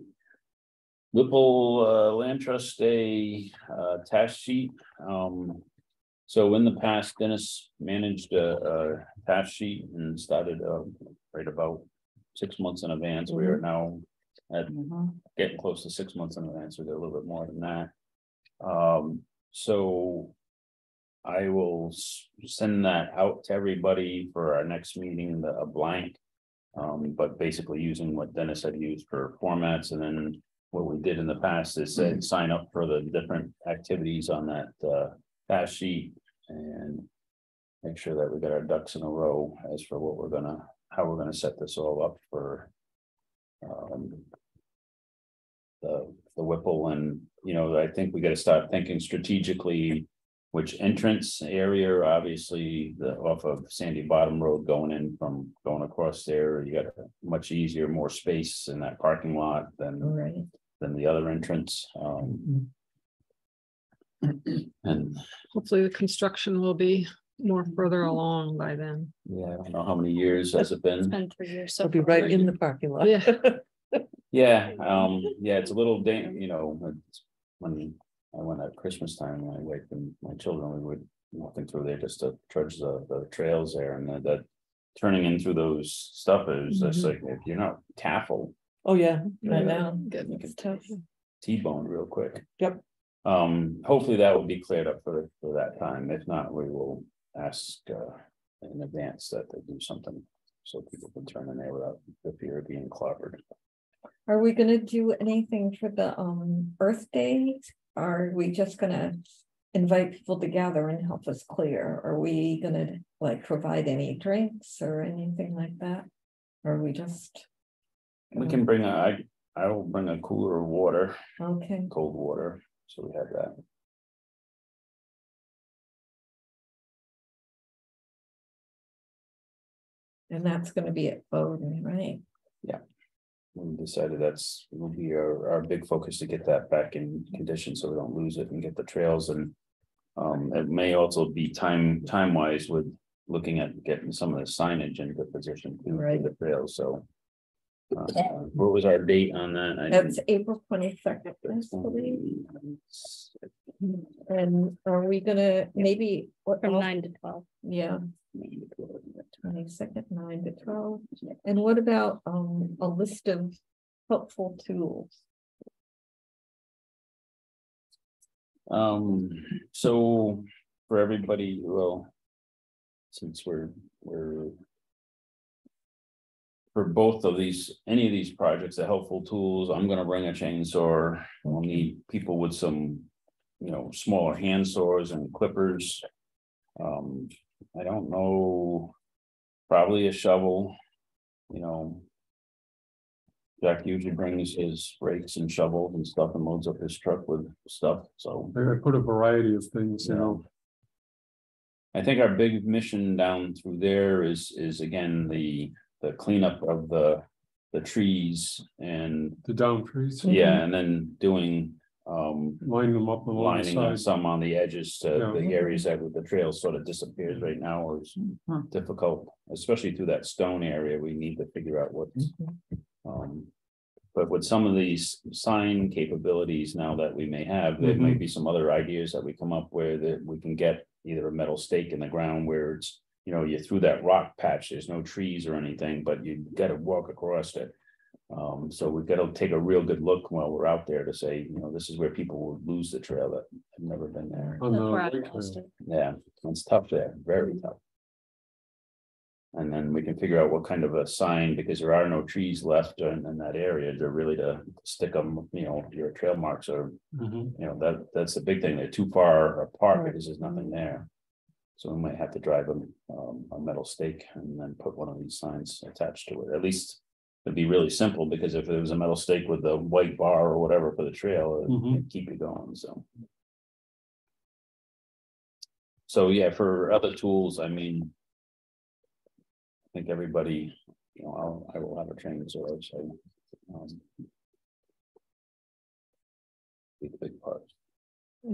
B: Whipple uh Land Trust Day uh task sheet, um. So in the past, Dennis managed a a task sheet and started uh right about six months in advance. We are now.
J: Mhm.
B: getting close to six months in advance, we got a little bit more than that. Um, so. I will s- send that out to everybody for our next meeting, the a blank. Um, but basically using what Dennis had used for formats and then what we did in the past is said, sign up for the different activities on that uh task sheet and. Make sure that we got our ducks in a row as for what we're gonna, how we're gonna set this all up for. Um. The the Whipple and, you know, I think we gotta start thinking strategically. Which entrance area, obviously, the off of Sandy Bottom Road going in from going across there, you got a much easier, more space in that parking lot than
I: All right.
B: than the other entrance, um. And,
D: Hopefully the construction will be more further along by then.
B: yeah, I don't know how many years has it
E: It's
B: been?
E: been three years. so
H: I'll be
E: far.
H: right in the parking lot.
D: Yeah.
B: Yeah, um, yeah, it's a little dan- you know, it's when I went at Christmas time, my wife and my children, we would walking through there just to trudge the, the trails there and that, that. Turning in through those stuff is just like, if you're not careful,
H: Oh, yeah.
I: I know.
B: you
I: It's tough.
B: T-bone real quick.
H: Yep.
B: Um, hopefully that will be cleared up for, for that time. If not, we will ask, uh, in advance that they do something. So people can turn in there without the fear of being clobbered.
I: Are we gonna do anything for the um Earth Day? Are we just gonna invite people to gather and help us clear? Are we gonna like provide any drinks or anything like that? Or are we just?
B: We can bring a, I, I will bring a cooler of water,
I: Okay,
B: cold water, so we have that.
I: and that's gonna be at Bowden, right?
B: We decided that's will be our, our big focus to get that back in condition, so we don't lose it and get the trails and. Um, it may also be time, time wise with looking at getting some of the signage into position too, for
I: Right.
B: the trails, so. Uh, What was our date on that? I
I: That's
B: didn't-
I: April twenty-second, and are we gonna, maybe, what,
E: From
I: else?
E: nine to twelve.
I: yeah, twenty-second, nine to twelve, and what about, um, a list of helpful tools?
B: Um, so for everybody, well. Since we're, we're. For both of these, any of these projects, the helpful tools, I'm gonna bring a chainsaw, we'll need people with some. You know, smaller hand saws and clippers. Um, I don't know. Probably a shovel, you know. Jack usually brings his rakes and shovels and stuff and loads up his truck with stuff, so.
K: I put a variety of things, you know,
B: I think our big mission down through there is, is again, the, the cleanup of the, the trees and,
K: the down trees.
B: yeah, and then doing, um.
K: Line them up along the
B: Lining up
K: side.
B: some on the edges to
K: Yeah.
B: the areas that with the trail sort of disappears right now or is
J: Mhm.
B: difficult, especially through that stone area, we need to figure out what's. Um, but with some of these sign capabilities now that we may have, there may be some other ideas that we come up with that we can get either a metal stake in the ground where it's. You know, you're through that rock patch, there's no trees or anything, but you gotta walk across it. Um, so we've got to take a real good look while we're out there to say, you know, this is where people will lose the trail that have never been there.
K: On the
E: That's where I
K: lake
E: lost
B: Yeah, it's tough there, very tough. And then we can figure out what kind of a sign, because there are no trees left in, in that area, to really to stick them, you know, your trail marks are,
K: Mhm.
B: you know, that, that's the big thing. They're too far apart because there's nothing there. So we might have to drive them, um, a metal stake and then put one of these signs attached to it. At least it'd be really simple, because if there was a metal stake with a white bar or whatever for the trail, it'd
K: Mhm.
B: keep you going, so. So yeah, for other tools, I mean. I think everybody, you know, I'll, I will have a training, so I'd say. um,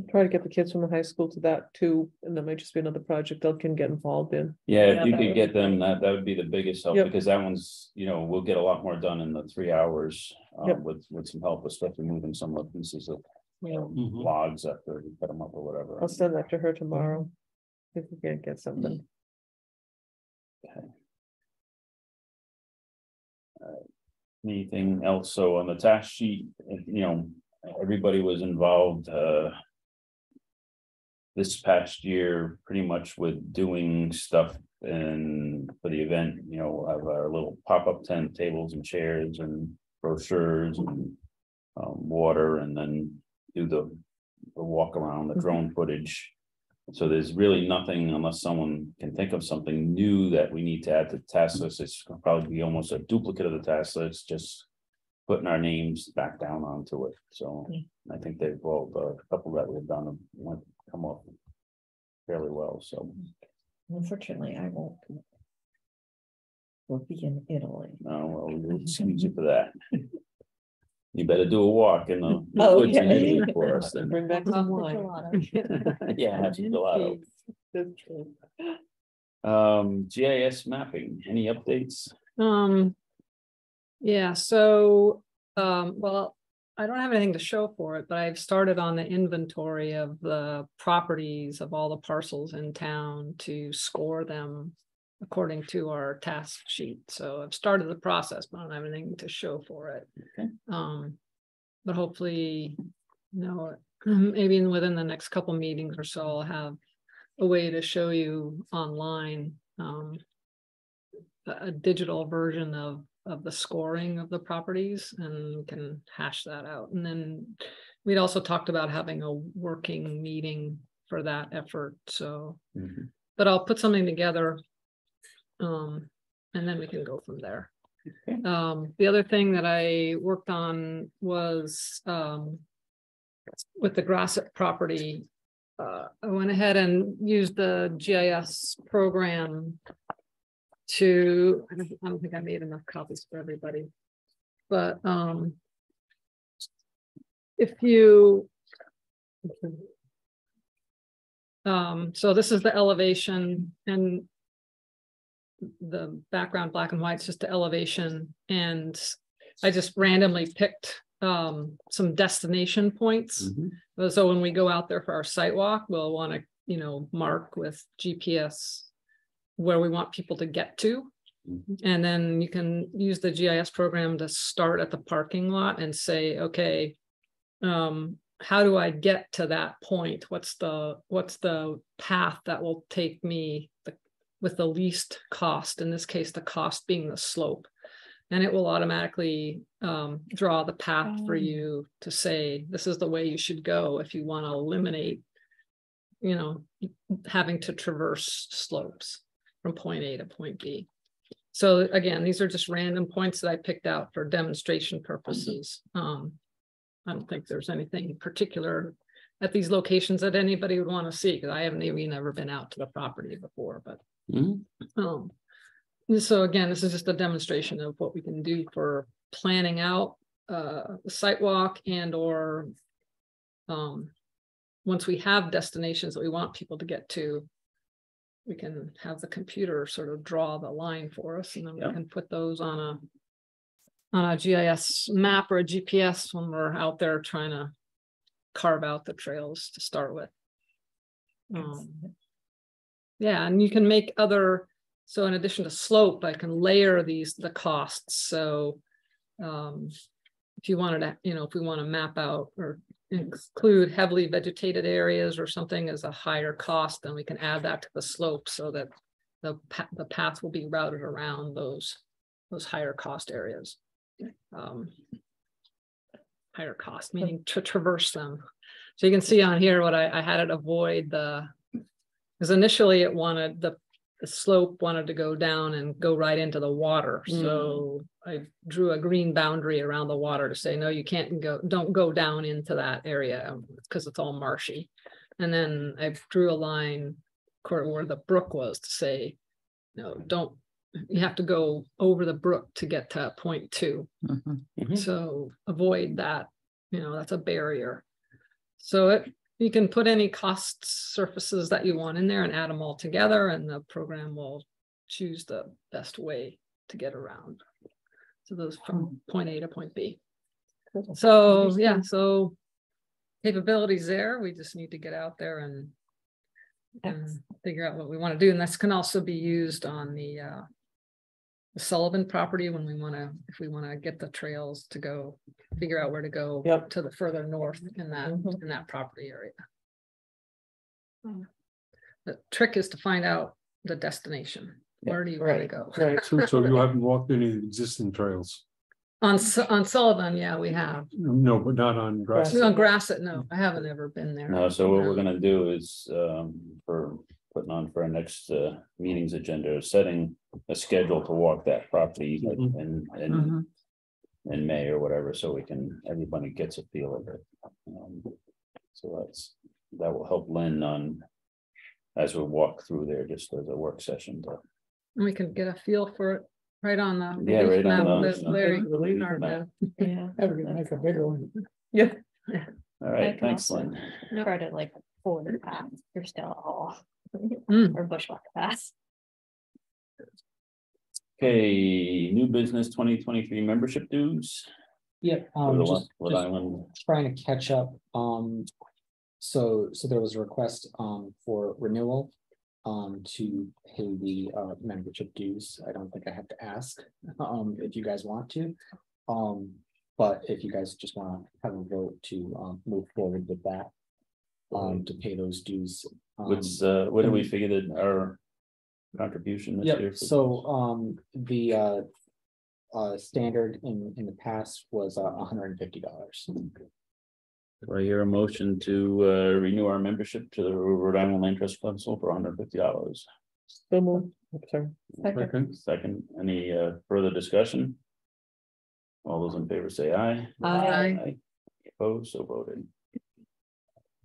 H: Try to get the kids from the high school to that too, and that might just be another project they can get involved in.
B: Yeah,
H: Yeah,
B: if you
H: that
B: could get them, that, that would be the biggest help,
H: Yep.
B: because that one's, you know, we'll get a lot more done in the three hours.
H: Yep.
B: Um, with, with some help, especially moving some of the pieces of
H: Yeah.
K: Mhm.
B: logs after you cut them up or whatever.
H: I'll send that to her tomorrow. If we can't get something.
B: Anything else? So on the task sheet, you know, everybody was involved, uh. This past year, pretty much with doing stuff and for the event, you know, we'll have our little pop-up tent, tables and chairs and brochures and. Um, water and then do the, the walk around, the drone footage. So there's really nothing unless someone can think of something new that we need to add to the task list. It's gonna probably be almost a duplicate of the task list, just. Putting our names back down onto it, so I think they've all, the couple that we've done, went, come up. Fairly well, so,
I: Unfortunately, I won't. We'll be in Italy.
B: no, well, we'll excuse you for that. You better do a walk in the
I: Oh,
B: woods in
I: yeah.
B: Italy for us then.
H: Bring back some wine.
B: Yeah, have some gelato.
H: That's true.
B: Um, GIS mapping, any updates?
D: Um. Yeah, so, um, well, I don't have anything to show for it, but I've started on the inventory of the properties of all the parcels in town to score them. According to our task sheet, so I've started the process, but I don't have anything to show for it.
B: Okay.
D: Um, but hopefully, you know, maybe in- within the next couple meetings or so, I'll have a way to show you online, um. A digital version of, of the scoring of the properties and can hash that out. And then we'd also talked about having a working meeting for that effort, so.
B: Mhm.
D: But I'll put something together. Um, and then we can go from there.
B: Okay.
D: Um, the other thing that I worked on was, um. With the Grassett property. Uh, I went ahead and used the GIS program. To, I don't, I don't think I made enough copies for everybody. But, um. If you. Um, so this is the elevation and. The background black and white is just the elevation and I just randomly picked um some destination points.
B: Mhm.
D: Uh, So when we go out there for our site walk, we'll want to, you know, mark with GPS where we want people to get to.
B: Mhm.
D: And then you can use the GIS program to start at the parking lot and say, okay, um, how do I get to that point? What's the, what's the path that will take me the- with the least cost? In this case, the cost being the slope. And it will automatically um, draw the path for
E: Oh.
D: you to say, this is the way you should go if you want to eliminate, you know, having to traverse slopes from point A to point B. So again, these are just random points that I picked out for demonstration purposes. Um, I don't think there's anything particular at these locations that anybody would want to see, because I haven't even ever been out to the property before, but
B: Mhm.
D: um, so again, this is just a demonstration of what we can do for planning out uh, the site walk and or um, once we have destinations that we want people to get to, we can have the computer sort of draw the line for us and then we can put those on a on a GIS map or a GPS when we're out there trying to carve out the trails to start with. Um, yeah, and you can make other, so in addition to slope, I can layer these, the costs, so. Um, if you wanted to, you know, if we want to map out or include heavily vegetated areas or something as a higher cost, then we can add that to the slope so that. The pa- the path will be routed around those, those higher cost areas. Um. Higher cost, meaning to traverse them. So you can see on here what I, I had it avoid the. Because initially it wanted the slope wanted to go down and go right into the water, so I drew a green boundary around the water to say, no, you can't go, don't go down into that area, because it's all marshy. And then I drew a line where the brook was to say, no, don't, you have to go over the brook to get to point two.
J: Mhm.
B: Mhm.
D: So avoid that, you know, that's a barrier. So it, you can put any cost surfaces that you want in there and add them all together and the program will choose the best way to get around. So those from point A to point B. So, yeah, so capabilities there, we just need to get out there and and figure out what we want to do. And this can also be used on the uh the Sullivan property when we want to, if we want to get the trails to go, figure out where to go
H: Yep.
D: to the further north in that,
H: Mhm.
D: in that property area. The trick is to find out the destination. Where do you want to
H: right,
D: go?
H: Right,
K: So, so you haven't walked any of the existing trails?
D: On, Su- on Sullivan, yeah, we have.
K: No, but not on grass.
D: On Grassett, no, I haven't ever been there.
B: No, so what we're gonna do is, um, for putting on for our next, uh, meetings agenda, setting a schedule to walk that property
K: Mhm.
B: in, in,
J: Mhm.
B: in May or whatever, so we can, everybody gets a feel of it. Um, So that's, that will help Lynn on, as we walk through there, just as a work session to.
D: And We can get a feel for it right on the.
B: Yeah,
D: relief
B: right on
D: map
B: the-
D: that Larry
H: Relief
D: carved
B: map.
D: out.
E: Yeah.
C: Ever gonna make a bigger one.
H: yeah,
B: All
E: I
B: right,
E: can
B: thanks,
E: also-
B: Lynn.
E: Try to like forward the path, you're still all,
D: Mm.
E: or bushwhack path.
B: Okay, new business twenty twenty-three membership dues.
A: Yep,
B: for
A: um,
B: the
A: just,
B: Rhode
A: just
B: Island.
A: trying to catch up, um. So, so there was a request, um, for renewal. Um, to pay the, uh, membership dues. I don't think I have to ask, um, if you guys want to. Um, but if you guys just wanna have a vote to, um, move forward with that. Um, to pay those dues. um,
B: What's, uh, what do we figure that our contribution this year?
A: Yep, so, um, the, uh. Uh, standard in, in the past was, uh, hundred and fifty dollars.
B: Do I hear a motion to uh renew our membership to the Rhode Island Land Trust Council for hundred fifty dollars.
H: so moved, sorry.
K: Second,
B: Second, any uh further discussion? All those in favor say aye.
D: Aye.
B: Opposed, so voted.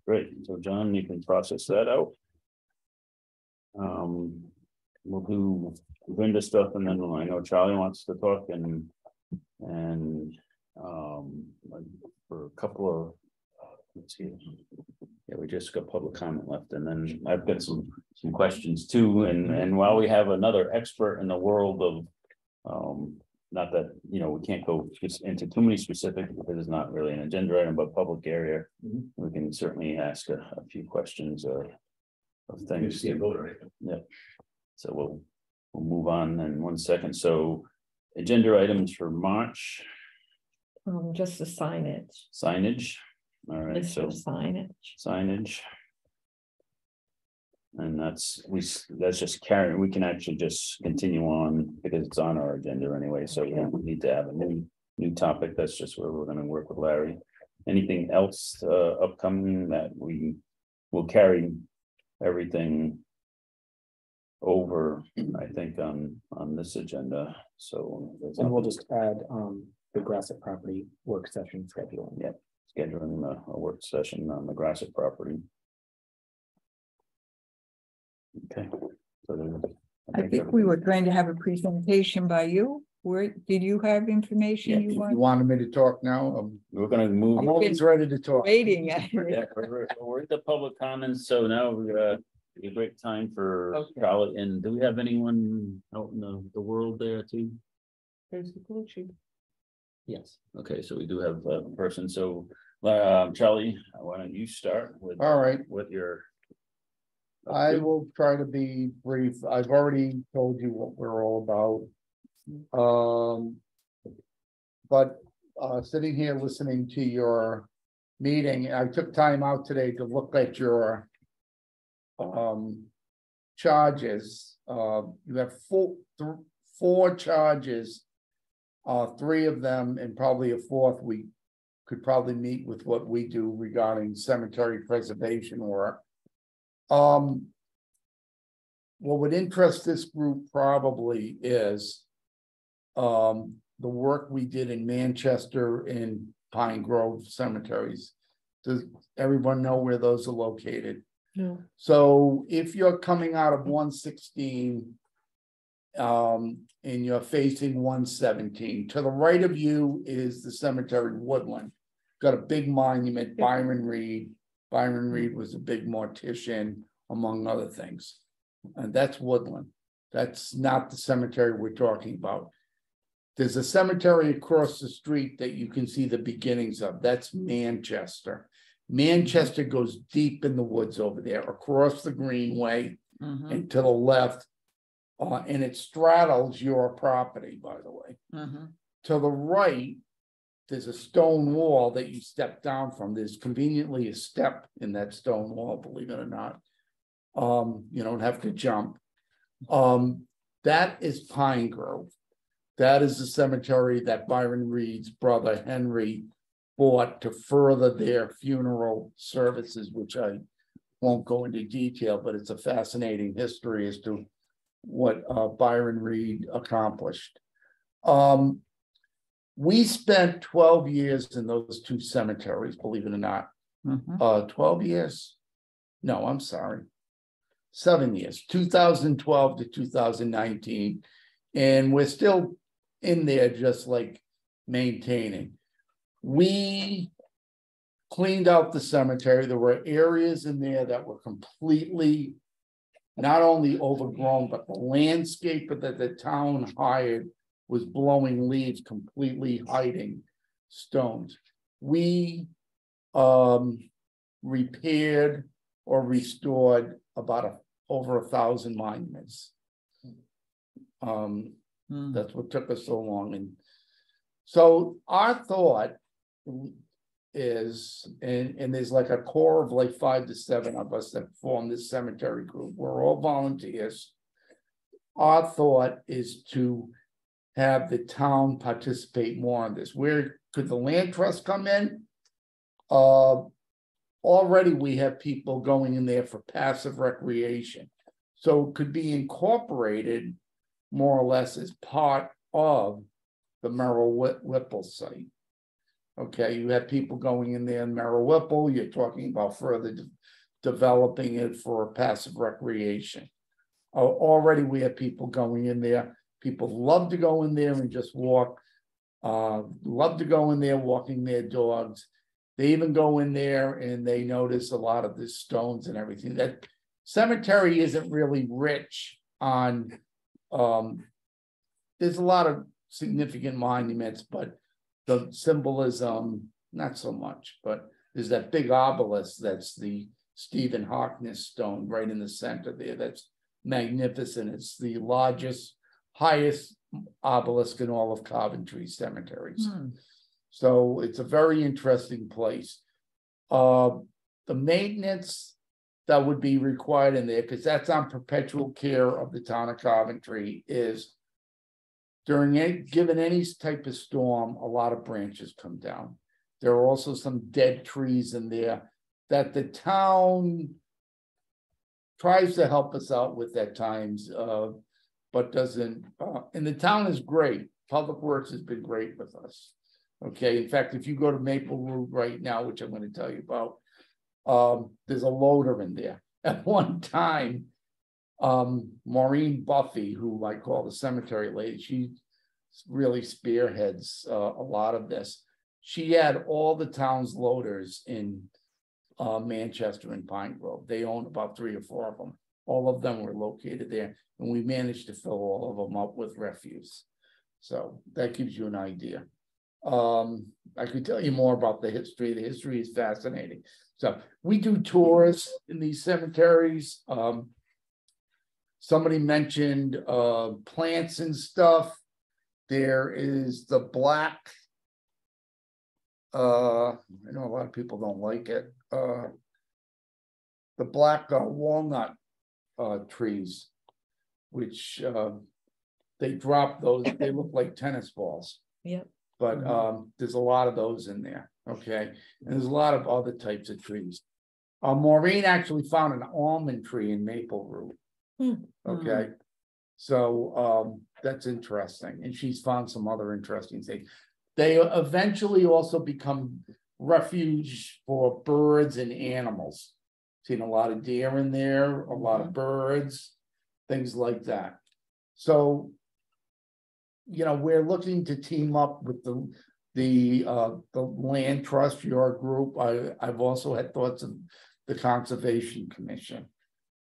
B: Great, so John, you can process that out. Um, we'll do Brenda stuff and then I know Charlie wants to talk and. And um, like, for a couple of. Let's see. Yeah, we just got public comment left and then I've got some, some questions too. And, and while we have another expert in the world of. Um, not that, you know, we can't go just into too many specifics because it's not really an agenda item, but public area.
G: Mhm.
B: We can certainly ask a, a few questions or. Of things.
G: See a vote or anything.
B: So we'll, we'll move on in one second. So agenda items for March
I: Um, just the signage,
B: signage. All right,
I: list
B: so
I: of signage.
B: signage. And that's, we, s- that's just carrying, we can actually just continue on because it's on our agenda anyway, so we don't need to have a new, new topic. That's just where we're gonna work with Larry. Anything else, uh, upcoming that we will carry everything over, I think, on, on this agenda, so. there's
A: And we'll
B: nothing-
A: just add, um, the Grassett property work session scheduling.
B: Yeah. Scheduling a, a work session on the Grassy property. Okay. so then
J: I think we were going to have a presentation by you. Where, did you have information you
F: If you
J: want?
F: wanted me to talk now, I'm,
B: We're gonna move.
F: I'm always ready to talk.
J: Waiting.
B: Yeah, we're, we're- we're at the public comments, so now we're, uh, a great time for
H: Okay.
B: Charlotte, and do we have anyone out in the, the world there too?
A: Yes.
B: Okay, so we do have a person, so, uh, Charlie, why don't you start with,
F: All right,
B: with your.
F: I will try to be brief. I've already told you what we're all about. Um. But uh sitting here listening to your meeting, I took time out today to look at your. Um. Charges, uh, you have four, four charges. Uh, three of them and probably a fourth, we could probably meet with what we do regarding cemetery preservation work. Um. What would interest this group probably is. Um, the work we did in Manchester and Pine Grove cemeteries. Does everyone know where those are located?
H: No.
F: So if you're coming out of one sixteen. Um, and you're facing one seventeen, to the right of you is the cemetery Woodland. Got a big monument, Byron Reed. Byron Reed was a big mortician, among other things. And that's Woodland. That's not the cemetery we're talking about. There's a cemetery across the street that you can see the beginnings of. That's Manchester. Manchester goes deep in the woods over there, across the greenway
J: Mhm,
F: and to the left. Uh, and it straddles your property, by the way.
J: mhm.
F: To the right, there's a stone wall that you step down from. There's conveniently a step in that stone wall, believe it or not. Um, you don't have to jump. Um, that is Pine Grove. That is the cemetery that Byron Reed's brother Henry bought to further their funeral services, which I won't go into detail, but it's a fascinating history as to what uh, Byron Reed accomplished. Um, we spent twelve years in those two cemeteries, believe it or not.
J: Mhm.
F: Uh, twelve years? No, I'm sorry. Seven years, two thousand twelve to two thousand nineteen. And we're still in there just like maintaining. We cleaned out the cemetery. There were areas in there that were completely not only overgrown, but the landscape that the town hired was blowing leaves, completely hiding stones. We um repaired or restored about a, over a thousand monuments. Um,
J: Mm.
F: that's what took us so long and so our thought is, and, and there's like a core of like five to seven of us that form this cemetery group. We're all volunteers. Our thought is to have the town participate more on this. Where could the land trust come in? Uh, already we have people going in there for passive recreation. So it could be incorporated more or less as part of the Merrill Whip- Whipple site. Okay, you have people going in there in Merrill Whipple, you're talking about further de- developing it for passive recreation. Uh, already we have people going in there, people love to go in there and just walk. Uh, love to go in there walking their dogs. They even go in there and they notice a lot of the stones and everything. That cemetery isn't really rich on, um. There's a lot of significant monuments, but the symbolism, not so much, but there's that big obelisk that's the Stephen Harkness stone right in the center there. That's magnificent. It's the largest, highest obelisk in all of Coventry cemeteries.
J: Hmm.
F: So it's a very interesting place. Uh, the maintenance that would be required in there, because that's on perpetual care of the town of Coventry, is during any, given any type of storm, a lot of branches come down. There are also some dead trees in there that the town tries to help us out with at times, uh, but doesn't, uh, and the town is great. Public Works has been great with us. Okay, in fact, if you go to Maple Road right now, which I'm gonna tell you about, um, there's a loader in there. At one time, um, Maureen Buffy, who I call the cemetery lady, she really spearheads, uh, a lot of this. She had all the town's loaders in uh, Manchester and Pine Grove. They own about three or four of them. All of them were located there, and we managed to fill all of them up with refuse. So that gives you an idea. Um, I could tell you more about the history. The history is fascinating. So we do tours in these cemeteries. Um, somebody mentioned uh, plants and stuff. There is the black. Uh, I know a lot of people don't like it. Uh, the black uh, walnut uh, trees, which uh, they drop those. They look like tennis balls.
I: Yep.
F: But
J: Mhm.
F: um, there's a lot of those in there. Okay, and there's a lot of other types of trees. Maureen actually found an almond tree in Maple Root.
I: Hmm.
F: Okay, so um, that's interesting, and she's found some other interesting things. They eventually also become refuge for birds and animals. Seen a lot of deer in there, a lot of birds, things like that. So. You know, we're looking to team up with the, the, uh, the land trust, your group. I, I've also had thoughts of the Conservation Commission.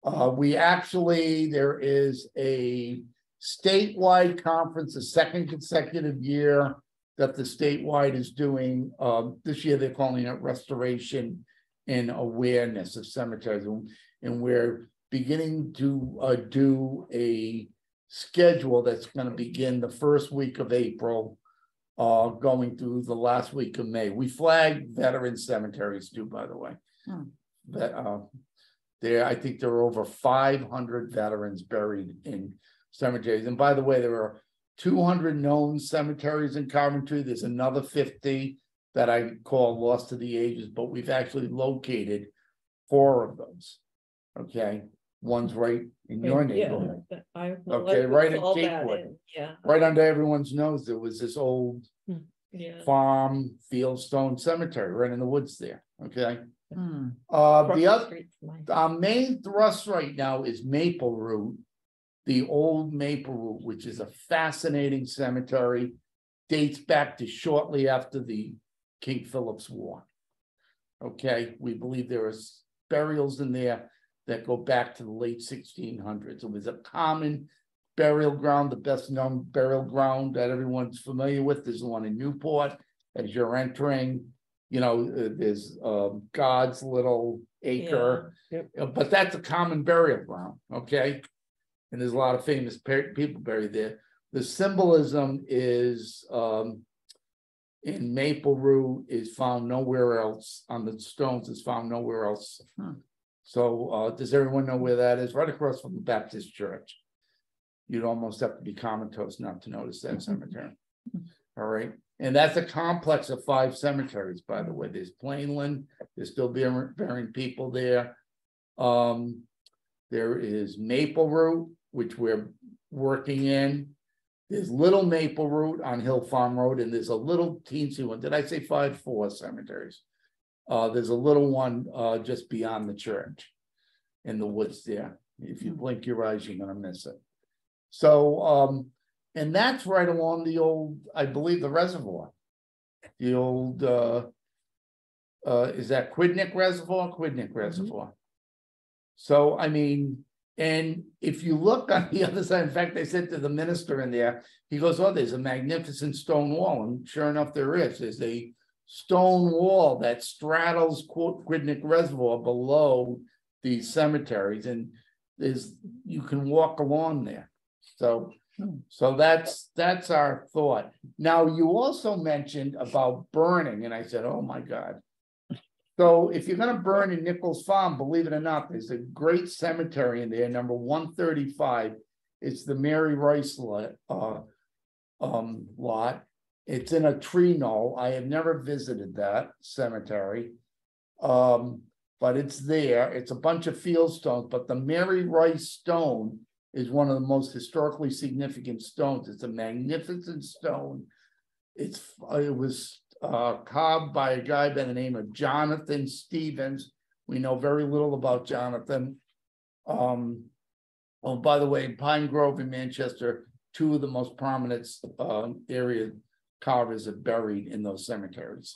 F: Uh, we actually, there is a statewide conference, the second consecutive year that the statewide is doing. Um, this year they're calling it Restoration and Awareness of Cemeteries. And- we're beginning to, uh, do a schedule that's gonna begin the first week of April. Uh, going through the last week of May. We flag veteran cemeteries too, by the way.
J: Hmm.
F: That, uh, there, I think there are over five hundred veterans buried in cemeteries. And by the way, there are two hundred known cemeteries in Coventry. There's another fifty that I call lost to the ages, but we've actually located four of those. Okay, one's right in your
I: Yeah,
F: neighborhood,
I: I.
F: Okay, right at Capewood.
I: Yeah,
F: right under everyone's nose. There was this old
I: yeah.
F: farm fieldstone cemetery right in the woods there. Okay,
J: Hmm.
F: uh, the other.
I: street.
F: Our main thrust right now is Maple Root. The old Maple Root, which is a fascinating cemetery, dates back to shortly after the King Philip's War. Okay, we believe there are burials in there that go back to the late sixteen hundreds. It was a common burial ground, the best known burial ground that everyone's familiar with. There's the one in Newport as you're entering. You know, uh, there's um God's little acre. Uh, But that's a common burial ground, okay? And there's a lot of famous pe- people buried there. The symbolism is um. In Maple Root is found nowhere else, on the stones is found nowhere else.
J: Hmm.
F: So uh, does everyone know where that is? Right across from the Baptist church. You'd almost have to be comatose not to notice that cemetery. All right, and that's a complex of five cemeteries, by the way. There's Plainland, there's still bearing, burying people there. Um, there is Maple Root, which we're working in. There's Little Maple Root on Hill Farm Road, and there's a little teensy one. Did I say five, four cemeteries? Uh, there's a little one, uh, just beyond the church. In the woods there. If you blink your eyes, you're gonna miss it. So, um, and that's right along the old, I believe, the reservoir. The old, uh. Uh, is that Quidnick Reservoir? Quidnick Reservoir. So, I mean, And if you look on the other side, in fact, I said to the minister in there, he goes, oh, there's a magnificent stone wall, and sure enough, there is, there's a. Stone wall that straddles Qu- Quidnick Reservoir below these cemeteries, and there's, you can walk along there. So, so that's, that's our thought. Now, you also mentioned about burning, and I said, oh my God. So if you're gonna burn in Nichols Farm, believe it or not, there's a great cemetery in there, number one thirty-five. It's the Mary Rice lot, uh, um, lot. It's in a tree knoll. I have never visited that cemetery. Um, but it's there. It's a bunch of field stones, but the Mary Rice stone is one of the most historically significant stones. It's a magnificent stone. It's, it was uh, carved by a guy by the name of Jonathan Stevens. We know very little about Jonathan. Um, oh, by the way, Pine Grove in Manchester, two of the most prominent uh, area carvers are buried in those cemeteries.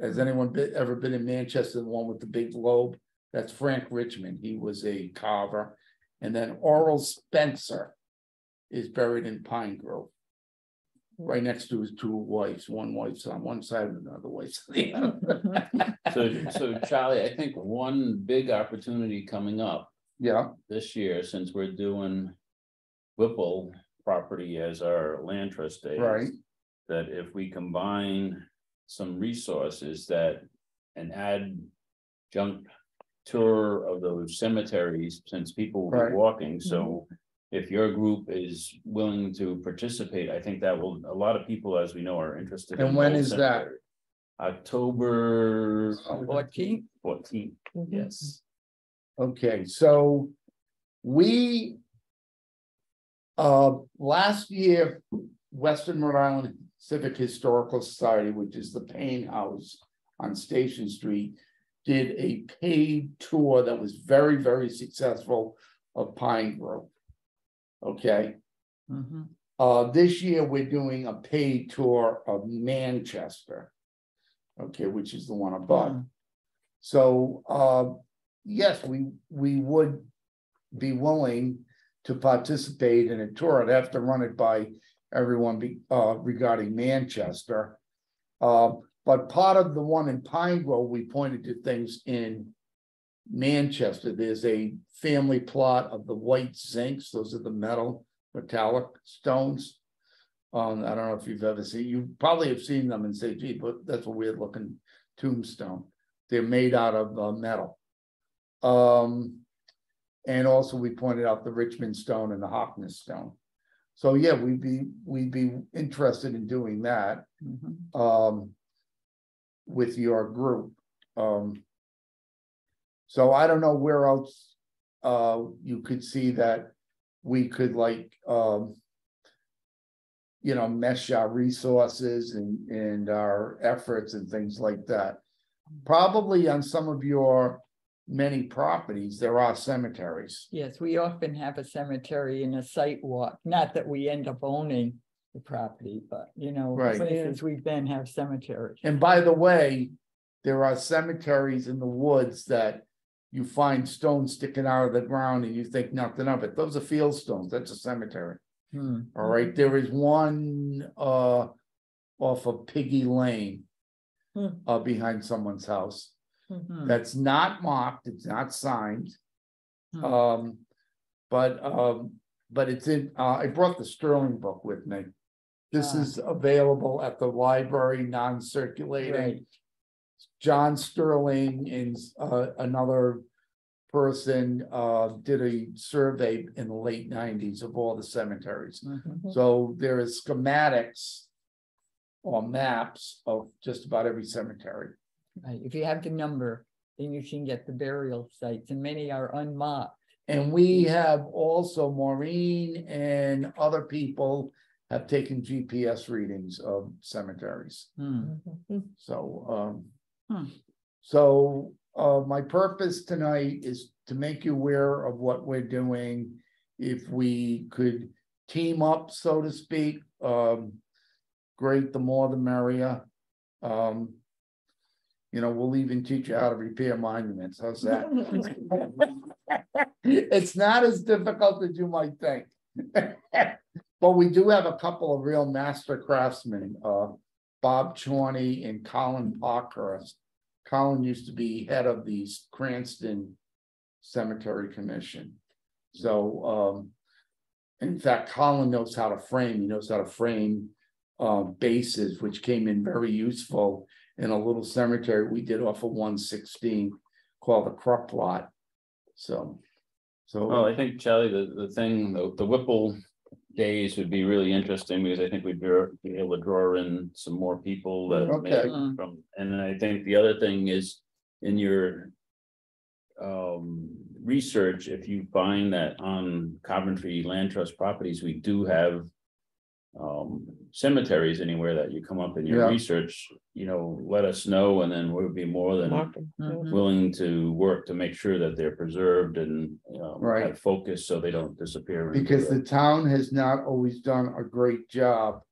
F: Has anyone been, ever been in Manchester, the one with the big globe? That's Frank Richmond. He was a carver. And then Oral Spencer is buried in Pine Grove. Right next to his two wives, one wife's on one side and another wife's on the other.
B: So, so Charlie, I think one big opportunity coming up
F: Yeah,
B: this year, since we're doing Whipple property as our land trust days.
F: right,
B: That if we combine some resources that and add adjunct tour of those cemeteries, since people will
F: Right.
B: be walking, so. If your group is willing to participate, I think that will, a lot of people, as we know, are interested.
F: And
B: in
F: when
B: those
F: is that?
B: cemeteries. October
J: Fourteen,
B: fourteenth, yes.
F: okay, so we. Uh, last year, Western Rhode Island Civic Historical Society, which is the Paine House on Station Street. Did a paid tour that was very, very successful of Pine Grove. Okay,
J: Mhm.
F: uh, this year, we're doing a paid tour of Manchester. Okay, which is the one above.
J: Mm.
F: So, uh, yes, we, we would be willing to participate in a tour. I'd have to run it by everyone be, uh, regarding Manchester. Uh, but part of the one in Pine Grove, we pointed to things in Manchester. There's a family plot of the white zincs. Those are the metal metallic stones. Um, I don't know if you've ever seen, you probably have seen them and say, gee, but that's a weird looking tombstone. They're made out of uh, metal. Um, and also we pointed out the Richmond stone and the Hockness stone. So yeah, we'd be, we'd be interested in doing that,
J: Mhm.
F: um, with your group. Um, so I don't know where else, uh, you could see that we could like, um, you know, mesh our resources and, and our efforts and things like that. Probably on some of your many properties, there are cemeteries.
J: yes, we often have a cemetery in a site walk, not that we end up owning the property, but you know,
F: Right.
J: places we've been have cemeteries.
F: And by the way, there are cemeteries in the woods that you find stones sticking out of the ground and you think nothing of it. Those are field stones. That's a cemetery.
J: Hmm.
F: All right, there is one uh off of Piggy Lane.
I: Hmm.
F: Uh, behind someone's house.
J: Hmm.
F: That's not marked, it's not signed.
J: Hmm.
F: Um, but um, but it's in, uh, I brought the Sterling book with me. This
J: Ah.
F: is available at the library, non-circulating. John Sterling and uh another person uh did a survey in the late nineties of all the cemeteries.
J: Mhm.
F: So there is schematics or maps of just about every cemetery.
J: Right, if you have the number, then you can get the burial sites and many are unmarked.
F: And we have also Maureen and other people have taken GPS readings of cemeteries.
J: Hmm.
F: So, um.
J: Hmm.
F: So, uh, my purpose tonight is to make you aware of what we're doing. If we could team up, so to speak, um. Great, the more the merrier. Um. You know, we'll even teach you how to repair monuments. How's that? It's not as difficult as you might think. But we do have a couple of real master craftsmen, uh, Bob Chorney and Colin Parkhurst. Colin used to be head of the Cranston Cemetery Commission. So, um. In fact, Colin knows how to frame, he knows how to frame, uh, bases, which came in very useful. In a little cemetery we did off of one sixteen called the Crock Lot. So.
B: Well, I think Charlie, the, the thing, the, the Whipple days would be really interesting because I think we'd be be able to draw in some more people that.
F: Okay.
B: maybe From, and I think the other thing is in your. Um, research, if you find that on Coventry Land Trust properties, we do have. Um, cemeteries anywhere that you come up in your
F: Yeah.
B: research, you know, let us know and then we'll be more than
H: Mark them, yeah.
J: Mhm.
B: willing to work to make sure that they're preserved and, you know,
F: Right.
B: have focus so they don't disappear. into
F: because
B: the-
F: the town has not always done a great job.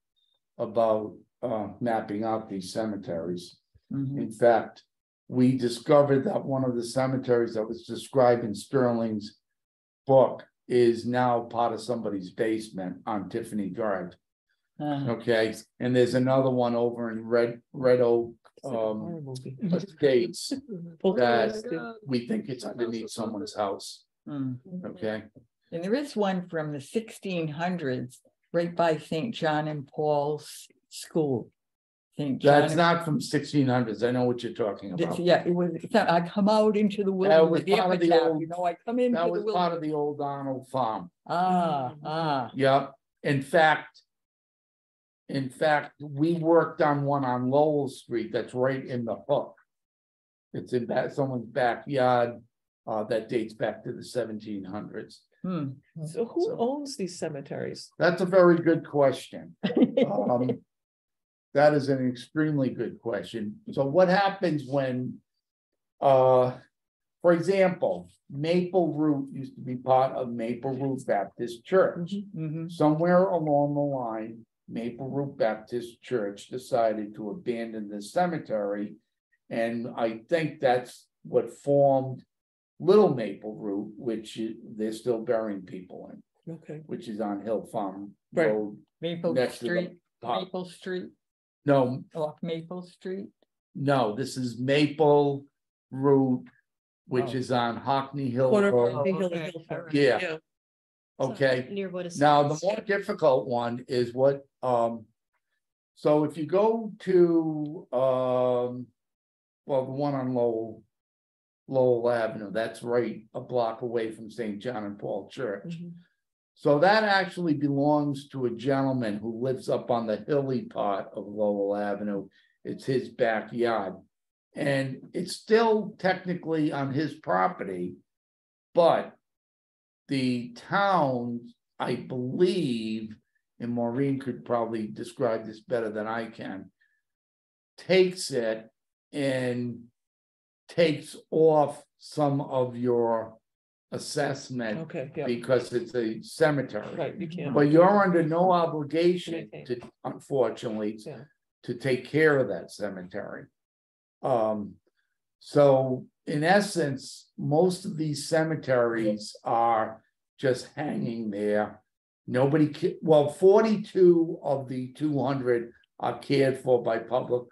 F: About uh mapping out these cemeteries.
J: Mhm.
F: In fact, we discovered that one of the cemeteries that was described in Sterling's. Book is now part of somebody's basement on Tiffany Drive,
J: Uh,
F: okay? And there's another one over in Red, Red Oak,
H: It's
F: um,
H: horror.
F: Estates. That- We think it's underneath someone's house,
J: mm.
F: okay?
J: And there is one from the sixteen hundreds, right by St. John and Paul's School. St. John.
F: That's
J: and-
F: not from sixteen hundreds, I know what you're talking
J: This-
F: about.
J: Yeah, it was, so I come out into the
F: was
J: wilderness,
F: part of the
J: Havertown,
F: old-
J: you know, I come into
F: That
J: the
F: was part of the old Arnold Farm.
J: Ah, ah,
F: Yep, in fact. In fact, we worked on one on Lowell Street that's right in the hook. It's in that someone's backyard, uh, that dates back to the seventeen hundreds.
J: hmm.
H: So who
F: So-
H: owns these cemeteries?
F: That's a very good question. Um. That is an extremely good question. So what happens when? Uh, for example, Maple Root used to be part of Maple Root Baptist Church.
J: Mhm.
F: Somewhere along the line, Maple Root Baptist Church decided to abandon the cemetery. And I think that's what formed Little Maple Root, which they're still burying people in,
H: Okay,
F: which is on Hill Farm
H: Right.
F: Road.
J: Maple
F: Next to the
J: Street,
F: pub.
J: Maple Street,
F: No,
J: off Maple Street.
F: no, this is Maple Root, which
J: Oh.
F: is on Harkney Hill
H: corner of
F: Road.
H: Harkney Hill and
J: okay,
H: Hill Farm.
J: alright.
F: Yeah.
H: Yeah,
F: Okay,
E: Near what is.
F: Now, the more difficult one is what, um. So if you go to, um. Well, the one on Lowell. Lowell Avenue, that's right a block away from St. John and Paul Church.
H: Mhm.
F: So that actually belongs to a gentleman who lives up on the hilly part of Lowell Avenue. It's his backyard. And it's still technically on his property. But the town, I believe, and Maureen could probably describe this better than I can. Takes it and takes off some of your assessment
H: okay, yeah,
F: because it's a cemetery.
H: right, you can't.
F: But you're under no obligation to, unfortunately,
H: Yeah.
F: to take care of that cemetery. Um, so in essence, most of these cemeteries are just hanging there. Nobody, well, forty-two of the two hundred are cared for by public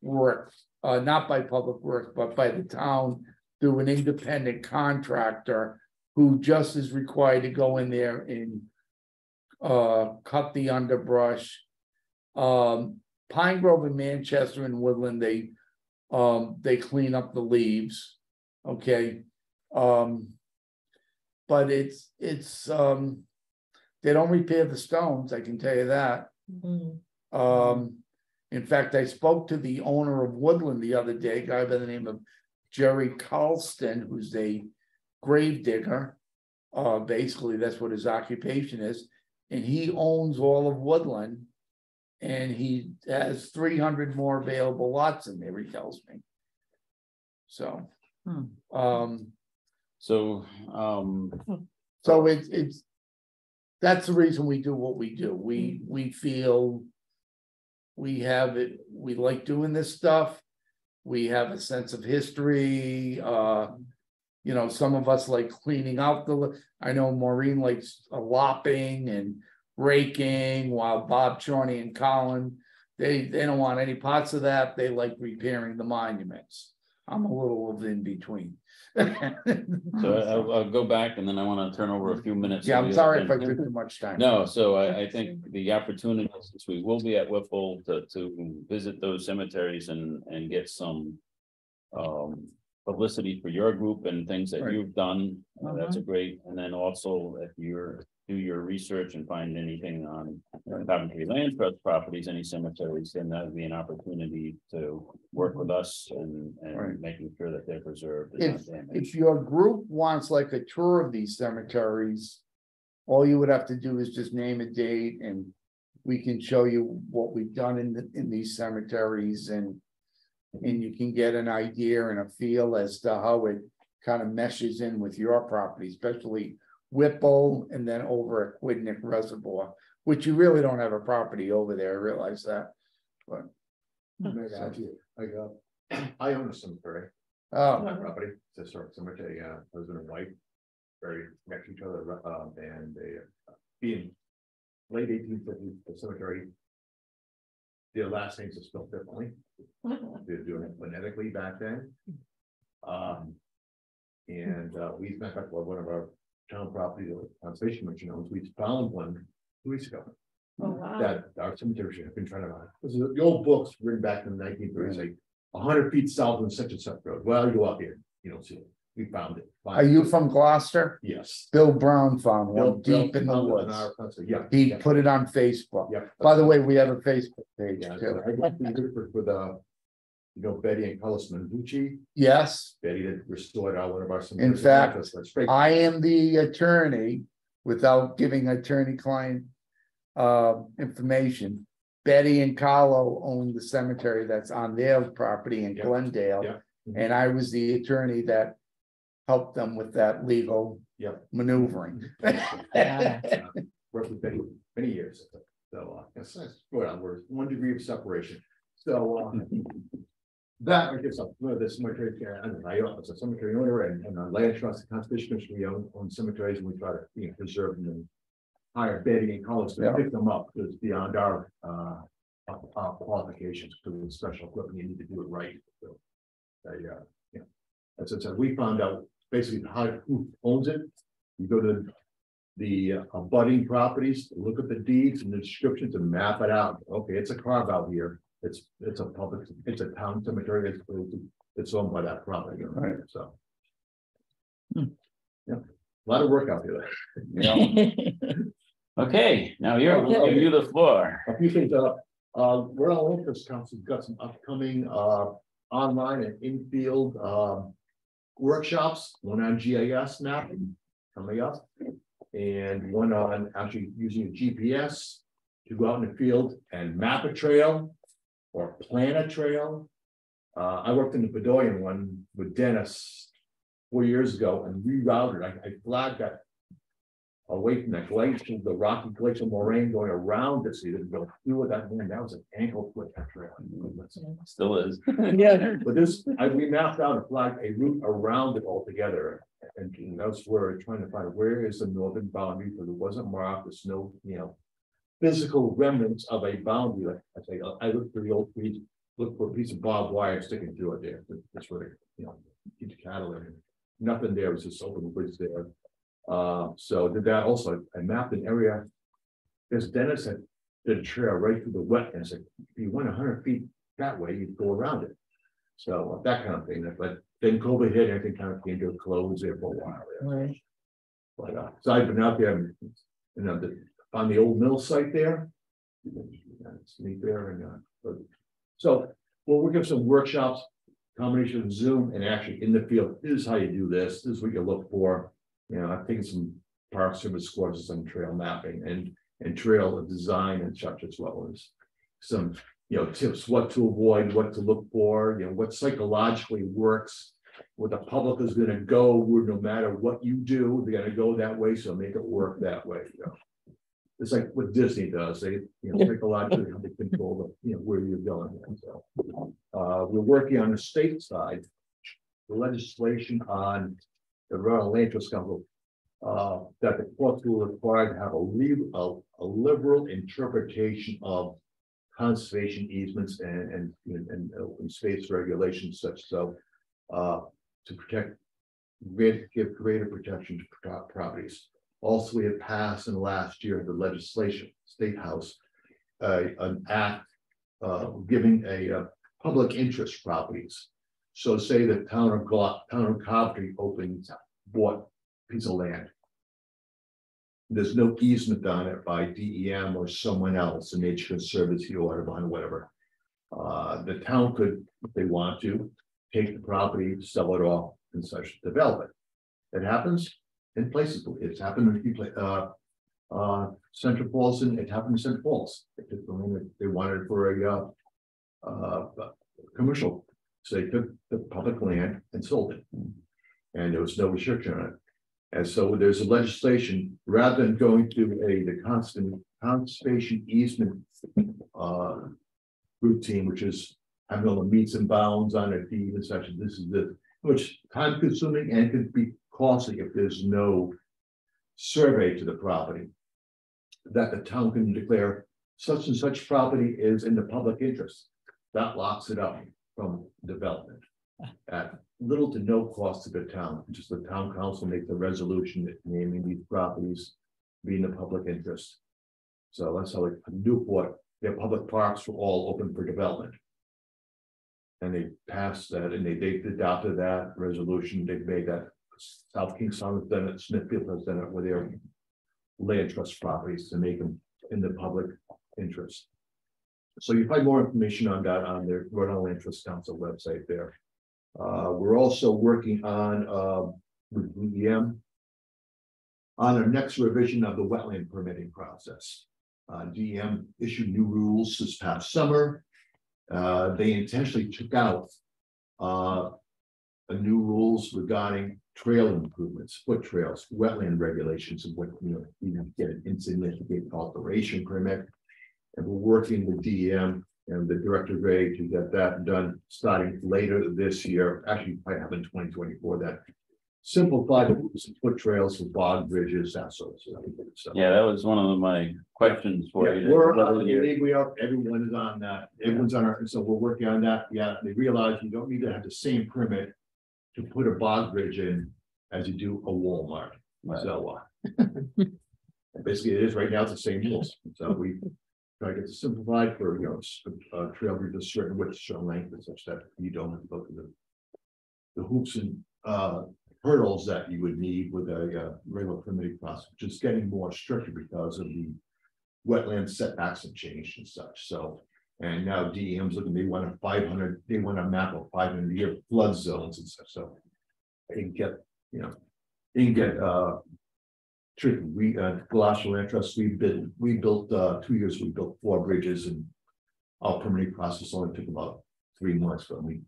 F: works, uh, not by public works, but by the town through an independent contractor who just is required to go in there and uh, cut the underbrush. Um, Pine Grove and Manchester and Woodland, they, um, they clean up the leaves, okay? Um, but it's, it's, um, they don't repair the stones, I can tell you that.
I: Mm.
F: Um, in fact, I spoke to the owner of Woodland the other day, a guy by the name of Jerry Carlston, who's a grave digger. Uh, basically, that's what his occupation is, and he owns all of Woodland. And he has three hundred more available lots in there, he tells me. So,
J: Hmm.
F: um,
B: So, um,
F: so it's, it's. That's the reason we do what we do. We, we feel. We have it, we like doing this stuff. We have a sense of history, uh. You know, some of us like cleaning out the, I know Maureen likes lopping and raking, while Bob, Shawnee and Colin. They, they don't want any parts of that, they like repairing the monuments. I'm a little of in between.
B: So I'll, I'll go back and then I want to turn over a few minutes.
F: Yeah, I'm sorry if I took too much time.
B: No, so I, I think the opportunity, since we will be at Whipple to, to visit those cemeteries and, and get some. Um, publicity for your group and things that
F: Right.
B: you've done, uh, that's a great, and then also if you're. Do your research and find anything on uh, Coventry Land Trust properties, any cemeteries, then that would be an opportunity to work with us and,
F: Right.
B: making sure that they're preserved. and not
F: If,
B: damaged.
F: if your group wants like a tour of these cemeteries. All you would have to do is just name a date and we can show you what we've done in the, in these cemeteries and. And you can get an idea and a feel as to how it kind of meshes in with your property, especially. Whipple and then over at Quidnick Reservoir, which you really don't have a property over there, I realize that, but.
G: Maybe I do. I go, I own a cemetery,
F: Oh,
G: my property, it's a historic cemetery, uh, husband and wife. very next to each other, uh, and they, uh, being late eighteen fifties, the cemetery. Their last names are spelled differently, they're doing it phonetically back then. Um. And, uh, we, in fact, one of our town property, the conservation commission owns, we found one two weeks ago
E: Oh, wow.
G: that our cemetery should have been trying to, this is the old books written back in the nineteen thirties, like. hundred feet south of such and such road, well, you go up here, you don't see it, we found it.
F: are you from Glocester?
G: Yes.
F: Bill Brown found
G: Bill-
F: one deep
G: Bill
F: in the
G: found it
F: woods.
G: our Yeah.
F: He
G: yeah,
F: put it on Facebook.
G: Yeah.
F: By the way, we have a Facebook page
G: Yeah,
F: too.
G: I got to Guilford with, uh, you know, Betty and Carlos Manvucci,
F: Yes,
G: Betty that restored our, one of our. cemeteries In
F: fact,
G: Memphis, that's great.
F: I am the attorney without giving attorney-client uh, information. Betty and Carlo own the cemetery that's on their property in
G: Yeah,
F: Glendale.
G: yeah.
F: And I was the attorney that helped them with that legal
G: Yeah.
F: maneuvering.
G: Uh, Worked with Betty many years, so, uh, that's, that's, well, we're one degree of separation, so, uh. That, I guess, uh, well, the cemetery, I don't know, I was a cemetery owner and, and a land trust, and conservation commission, we own, own cemeteries and we try to, you know, preserve them. and Hire Betty and Carlos to
F: Yeah.
G: pick them up, because it's beyond our, uh, qualifications, because it's special equipment, you need to do it right, so. Uh, yeah, yeah, that's it, so we found out basically how, who owns it, you go to the uh, abutting properties, look at the deeds and the descriptions and map it out. Okay, it's a carve out here. It's, it's a public, it's a town cemetery. It's, it's owned by that property, right? So. Yeah, a lot of work out there.
B: Yeah. Okay, now you're,
G: Okay.
B: give you the floor.
G: A few things, uh, uh, Rhode Island Land Trust Council's got some upcoming, uh, online and in-field, um. Workshops, one on GIS mapping coming up. And one on actually using a GPS to go out in the field and map a trail or plan a trail. Uh, I worked in the Bedoyan one with Dennis four years ago and rerouted, I, I flagged that away from that glacial, the rocky glacial moraine going around it, so you didn't go through it, that, man, that was an ankle foot trail.
B: Still is.
H: Yeah,
G: But this, I, we mapped out a flag, a route around it altogether, and and that's where trying to find, where is the northern boundary, because it wasn't marked, there's no, you know. Physical remnants of a boundary, like I say, I looked through the old trees, look for a piece of barbed wire sticking through it there, that's where, they, you know, keep the cattle in. Nothing there, it was just open woods there. Uh, so did that also, I mapped an area. Because Dennis had, did a trail right through the wetlands, like, if you went hundred feet that way, you'd go around it. So uh, that kind of thing, but then COVID hit, everything kind of came to a close there for a while. there. But uh, so I've been out there, and, you know, the, on the old mill site there. It's neat there and, uh, but- so, well, we're giving some workshops, combination of Zoom and actually in the field, this is how you do this, this is what you look for. You know, I've taken some Park Service courses on trail mapping and, and trail design and such as well as. Some, you know, tips, what to avoid, what to look for, you know, what psychologically works. Where the public is gonna go, no matter what you do, they're gonna go that way, so make it work that way, you know. It's like what Disney does, they, you know, psychologically, how they control the, you know, where you're going, and so. Uh, we're working on the state side. The legislation on the Island Land Trust Council. Uh, that the courts will require to have a legal, a, a liberal interpretation of. Conservation easements and, and, and, and open space regulations such so, uh, to protect. Give greater protection to properties. Also, we have passed in the last year, the legislation, State House. Uh, an act, uh, giving a, uh, public interest properties. So say the town of Glo- town of Coventry opens, bought piece of land. There's no easement on it by DEM or someone else, a Nature Conservancy or whatever. Uh, the town could, if they want to, take the property, sell it off and such, develop it. It happens in places, it's happened in a few pla- uh. Uh, Central Falls and it happened in Central Falls, They took the land, they wanted for a uh. Uh, commercial, so they took the public land and sold it. And there was no restriction on it. And so there's a legislation, rather than going through a, the constant conservation easement. Uh. Routine, which is having all the meets and bounds on a deed and such, this is the, which time consuming and could be costly if there's no. Survey to the property. That the town can declare such and such property is in the public interest. That locks it up from development. At little to no cost to the town, just the town council make the resolution naming these properties. being in the public interest. So that's how like Newport, their public parks were all open for development. And they passed that and they they adopted that resolution, they made that South Kingstown has done it, Smithfield has done it with their. Land trust properties to make them in the public interest. So you find more information on that on the Rhode Island Land Trust Council website there. Uh, we're also working on, uh, with DEM. On our next revision of the wetland permitting process. Uh, DEM issued new rules this past summer. Uh, they intentionally took out. Uh. New rules regarding trail improvements, foot trails, wetland regulations, and what, you know, you to get an insignificant alteration permit. And we're working with DEM and the Director Ray to get that done starting later this year, actually, might happen twenty twenty-four, that. Simplify the foot trails for bog bridges, that sort of stuff.
B: Yeah, that was one of my questions for
G: Yeah,
B: you.
G: we're, uh, I believe we are, everyone is on that, everyone's on our, so we're working on that, yeah, they realize you don't need to have the same permit. To put a bog bridge in as you do a Walmart, so, uh. Basically, it is right now, it's the same rules, so we. Try to get it simplified for, you know, s- uh, trail bridge a certain width, certain length, and such that you don't have to go through the. The hoops and, uh, hurdles that you would need with a, uh, regular permitting process, is getting more stricter because of the wetland setbacks have changed and such, so. And now DEM's looking, they want a five hundred, they want a map of five hundred year flood zones and stuff, so. They can get, you know, they can get, uh. Tricky, we, uh, Glocester Land Trust, we built, we built, uh, two years, we built four bridges and. Our permitting process only took about three months, but we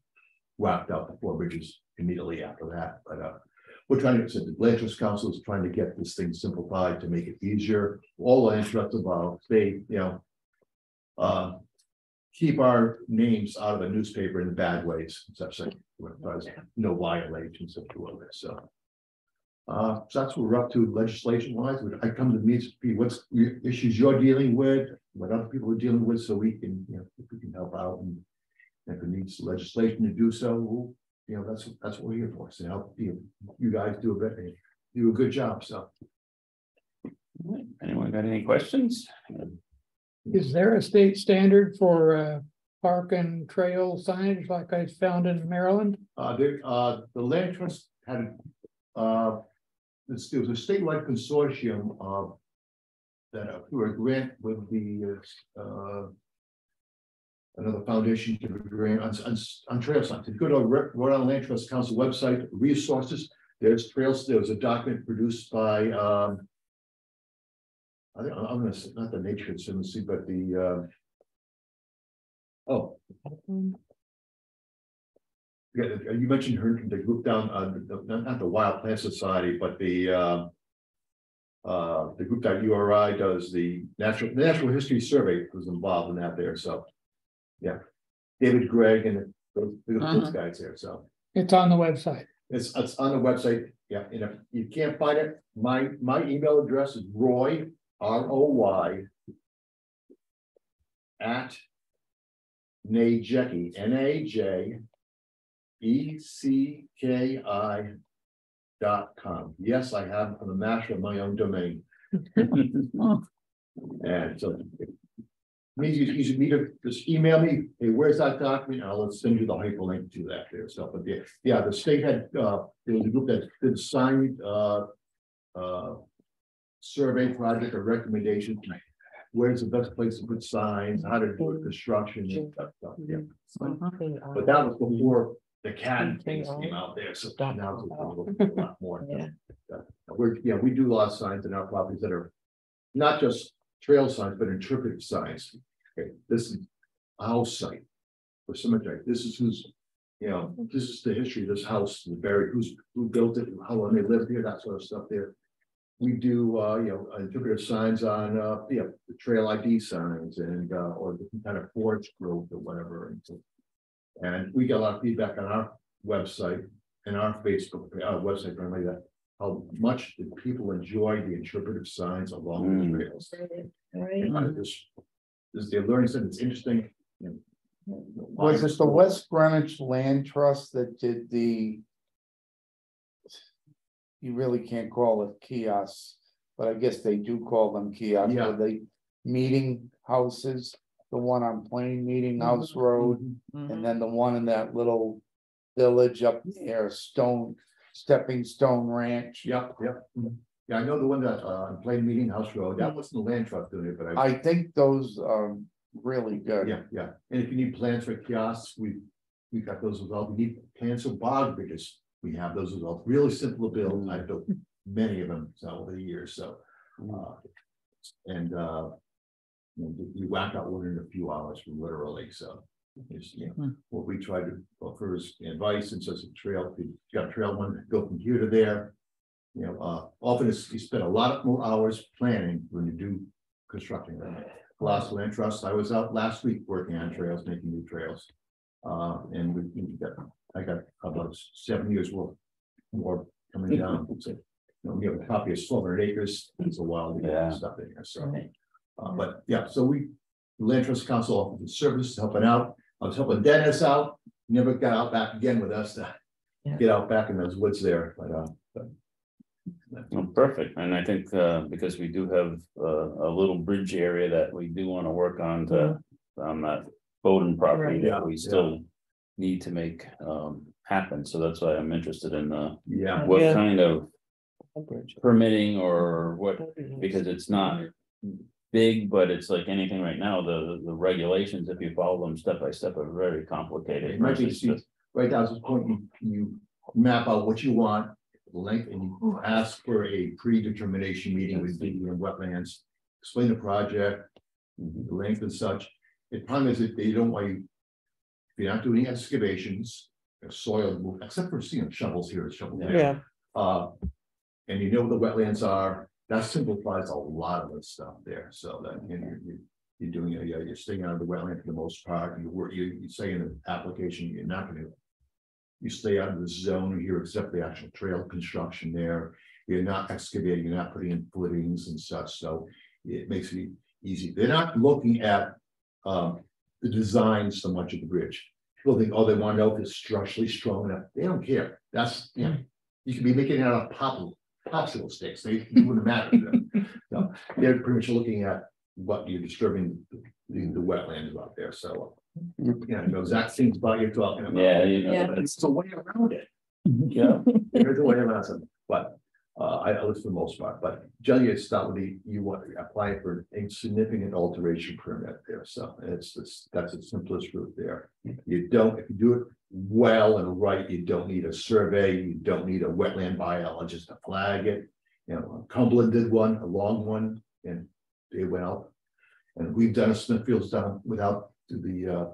G: wrapped out the four bridges immediately after that, but, uh. We're trying to, so the Land Trust Council is trying to get this thing simplified to make it easier, all land trusts involved, they, you know. Uh, keep our names out of the newspaper in bad ways, such like, there's no violations of doing this, so. Uh, so that's what we're up to legislation wise, I come to meet, see what's issues you're dealing with, what other people are dealing with, so we can, you know, if we can help out and. If it needs legislation to do so, we'll, you know, that's, that's what we're here for, so help you, you guys do a bit, do a good job, so.
B: Anyone got any questions?
C: Is there a state standard for uh park and trail signage like I found in Maryland?
G: Uh, there, uh, the land trust had, uh, was a statewide consortium. That uh, through a grant with the, uh. Another foundation to grant on, on, on trail signs, if you go to Rhode Island Land Trust Council website, resources, there's trails, there was a document produced by, um. I think, I'm gonna, say not the Nature Conservancy, but the, uh. Oh, yeah, uh, you mentioned her, the group down, uh, the- not, not the Wild Plant Society, but the, uh. Uh, the group that URI does the natural, the Natural History Survey was involved in that there, so. Yeah, David Gregg and those, those guys there, so,
C: It's on the website.
G: It's, it's on the website, yeah, and if you can't find it, my, my email address is Roy, R O Y. At. Najecki, N A J. E C K I. Dot com, yes, I have a master of my own domain, and so. Means you, you should need to just email me, hey, where's that document, I'll send you the hyperlink to that there, so, but yeah, yeah, the state had, uh, there was a group that did signed uh. Uh. Survey project or recommendation, where's the best place to put signs, how to do construction and stuff, stuff, yeah. Mm-hmm. But that was before the CAD mm-hmm. things came out there, so now it's a lot more.
I: Yeah.
G: We're, yeah, we do a lot of signs in our properties that are not just trail signs, but interpretive signs. Okay, this is a house site. For cemetery, this is who's, you know, this is the history of this house, the buried, who's, who built it, how long they lived here, that sort of stuff there. We do, uh, you know, interpretive signs on, uh, yeah, the trail ID signs and, uh, or the kind of forest growth or whatever. And so- And we get a lot of feedback on our website and our Facebook, uh, website, primarily that. How much the people enjoy the interpretive signs along the
B: Mm.
G: trails.
I: Right.
G: And I just- This, they're learning something, it's interesting. you know,
F: Was it the West Greenwich Land Trust that did the? You really can't call it kiosks, but I guess they do call them kiosks,
G: Yeah.
F: are they meeting houses? The one on Plain Meeting mm-hmm. House Road,
H: Mhm.
F: and mm-hmm. then the one in that little village up there, Stone, Stepping Stone Ranch.
G: Yeah, yeah. Mm-hmm. Yeah, I know the one that, uh, in Plain Meeting House Road, that wasn't the land trust doing it, but I.
F: I think those are really good.
G: Yeah, yeah, and if you need plans for kiosks, we, we got those as well, we need plans for bog bridges, we have those well, really simple to build, I built many of them, so over the years, so. uh, And, uh. You know, you whack out one in a few hours, literally, so. It's, you know, what we try to offer is advice and says a trail, if you've got a trail one, go from here to there. You know, uh, often it's, you spend a lot more hours planning when you do constructing them. Lost Land Trust, I was out last week working on trails, making new trails. Uh, and we, we got, I got about seven years worth more coming down. So, You know, we have a copy of Silver Acres, it's a while to
B: Yeah.
G: stuff in here, so. Uh, but yeah, so we, the Land Trust Council offered the service helping out. I was helping Dennis out, never got out back again with us to
I: Yeah.
G: get out back in those woods there, but, uh, but.
B: Well, perfect, and I think uh because we do have uh a little bridge area that we do wanna work on to. On that Bowden property
G: Right.
B: that we still need to make um happen, so that's why I'm interested in uh
G: Yeah,
B: what
H: Yeah.
B: kind of. Permitting or what,
H: That'd be nice.
B: because it's not big, but it's like anything right now, the the regulations, if you follow them step by step, are very complicated.
G: It might be
B: versus
G: steep.
B: just-
G: right down to the point, you, you map out what you want, length, and you ask for a predetermination meeting with the wetlands. Explain the project, the length and such. The problem is that they don't want you. If you're not doing excavations, soil, move- except for seeing shovels here, shovels there.
H: Yeah,
G: Uh, and you know what the wetlands are, that simplifies a lot of the stuff there, so that, you know, you. You're doing, yeah, you're staying out of the wetland for the most part, you work, you, you say in the application, you're not gonna. You stay out of the zone here, except the actual trail construction there, you're not excavating, you're not putting in footings and such, so. It makes it easy, they're not looking at, um, the design so much of the bridge. People think, oh, they wanna know if it's structurally strong enough, they don't care, that's, you know, you can be making it out of popsicle, popsicle sticks, they, it wouldn't matter to them. So, they're pretty much looking at what you're disturbing the, the wetlands out there, so. You know, the exact things about you're talking about.
B: Yeah, you know,
I: Yeah.
G: But It's the way around it. Mm-hmm.
B: yeah,
G: There's a way around it, but, uh, I, I listen for the most part, but generally it's not really, you want to apply for a significant alteration permit there, so it's, that's the simplest route there. You don't, if you do it well and right, you don't need a survey, you don't need a wetland biologist to flag it. You know, Cumberland did one, a long one, and they went out. And we've done a Smithfield's done without the, uh.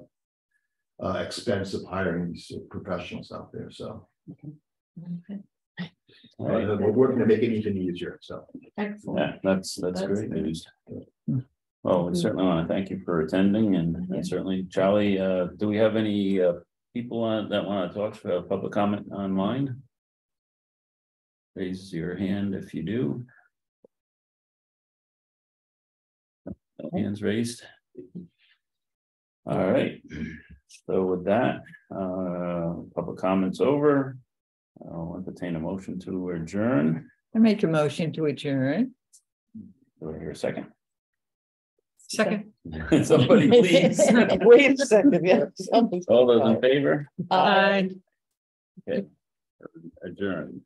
G: Uh, expense of hiring these professionals out there, so.
I: Okay,
B: right.
G: Uh, We're working to make it even easier, so.
I: Excellent.
B: Yeah, that's, that's
I: That's
B: great
I: good.
B: news. Well, we certainly want to thank you for attending and and certainly Charlie, uh, do we have any uh people on that want to talk for public comment online? Raise your hand if you do. No Hands raised. All right, so with that, uh, public comments over. I'll entertain a motion to adjourn.
J: I make a motion to adjourn.
B: Do I hear a second?
H: Second.
B: Somebody please.
H: Wait a second, yeah. something's-
B: All those in favor?
J: Aye.
B: Okay. Adjourn.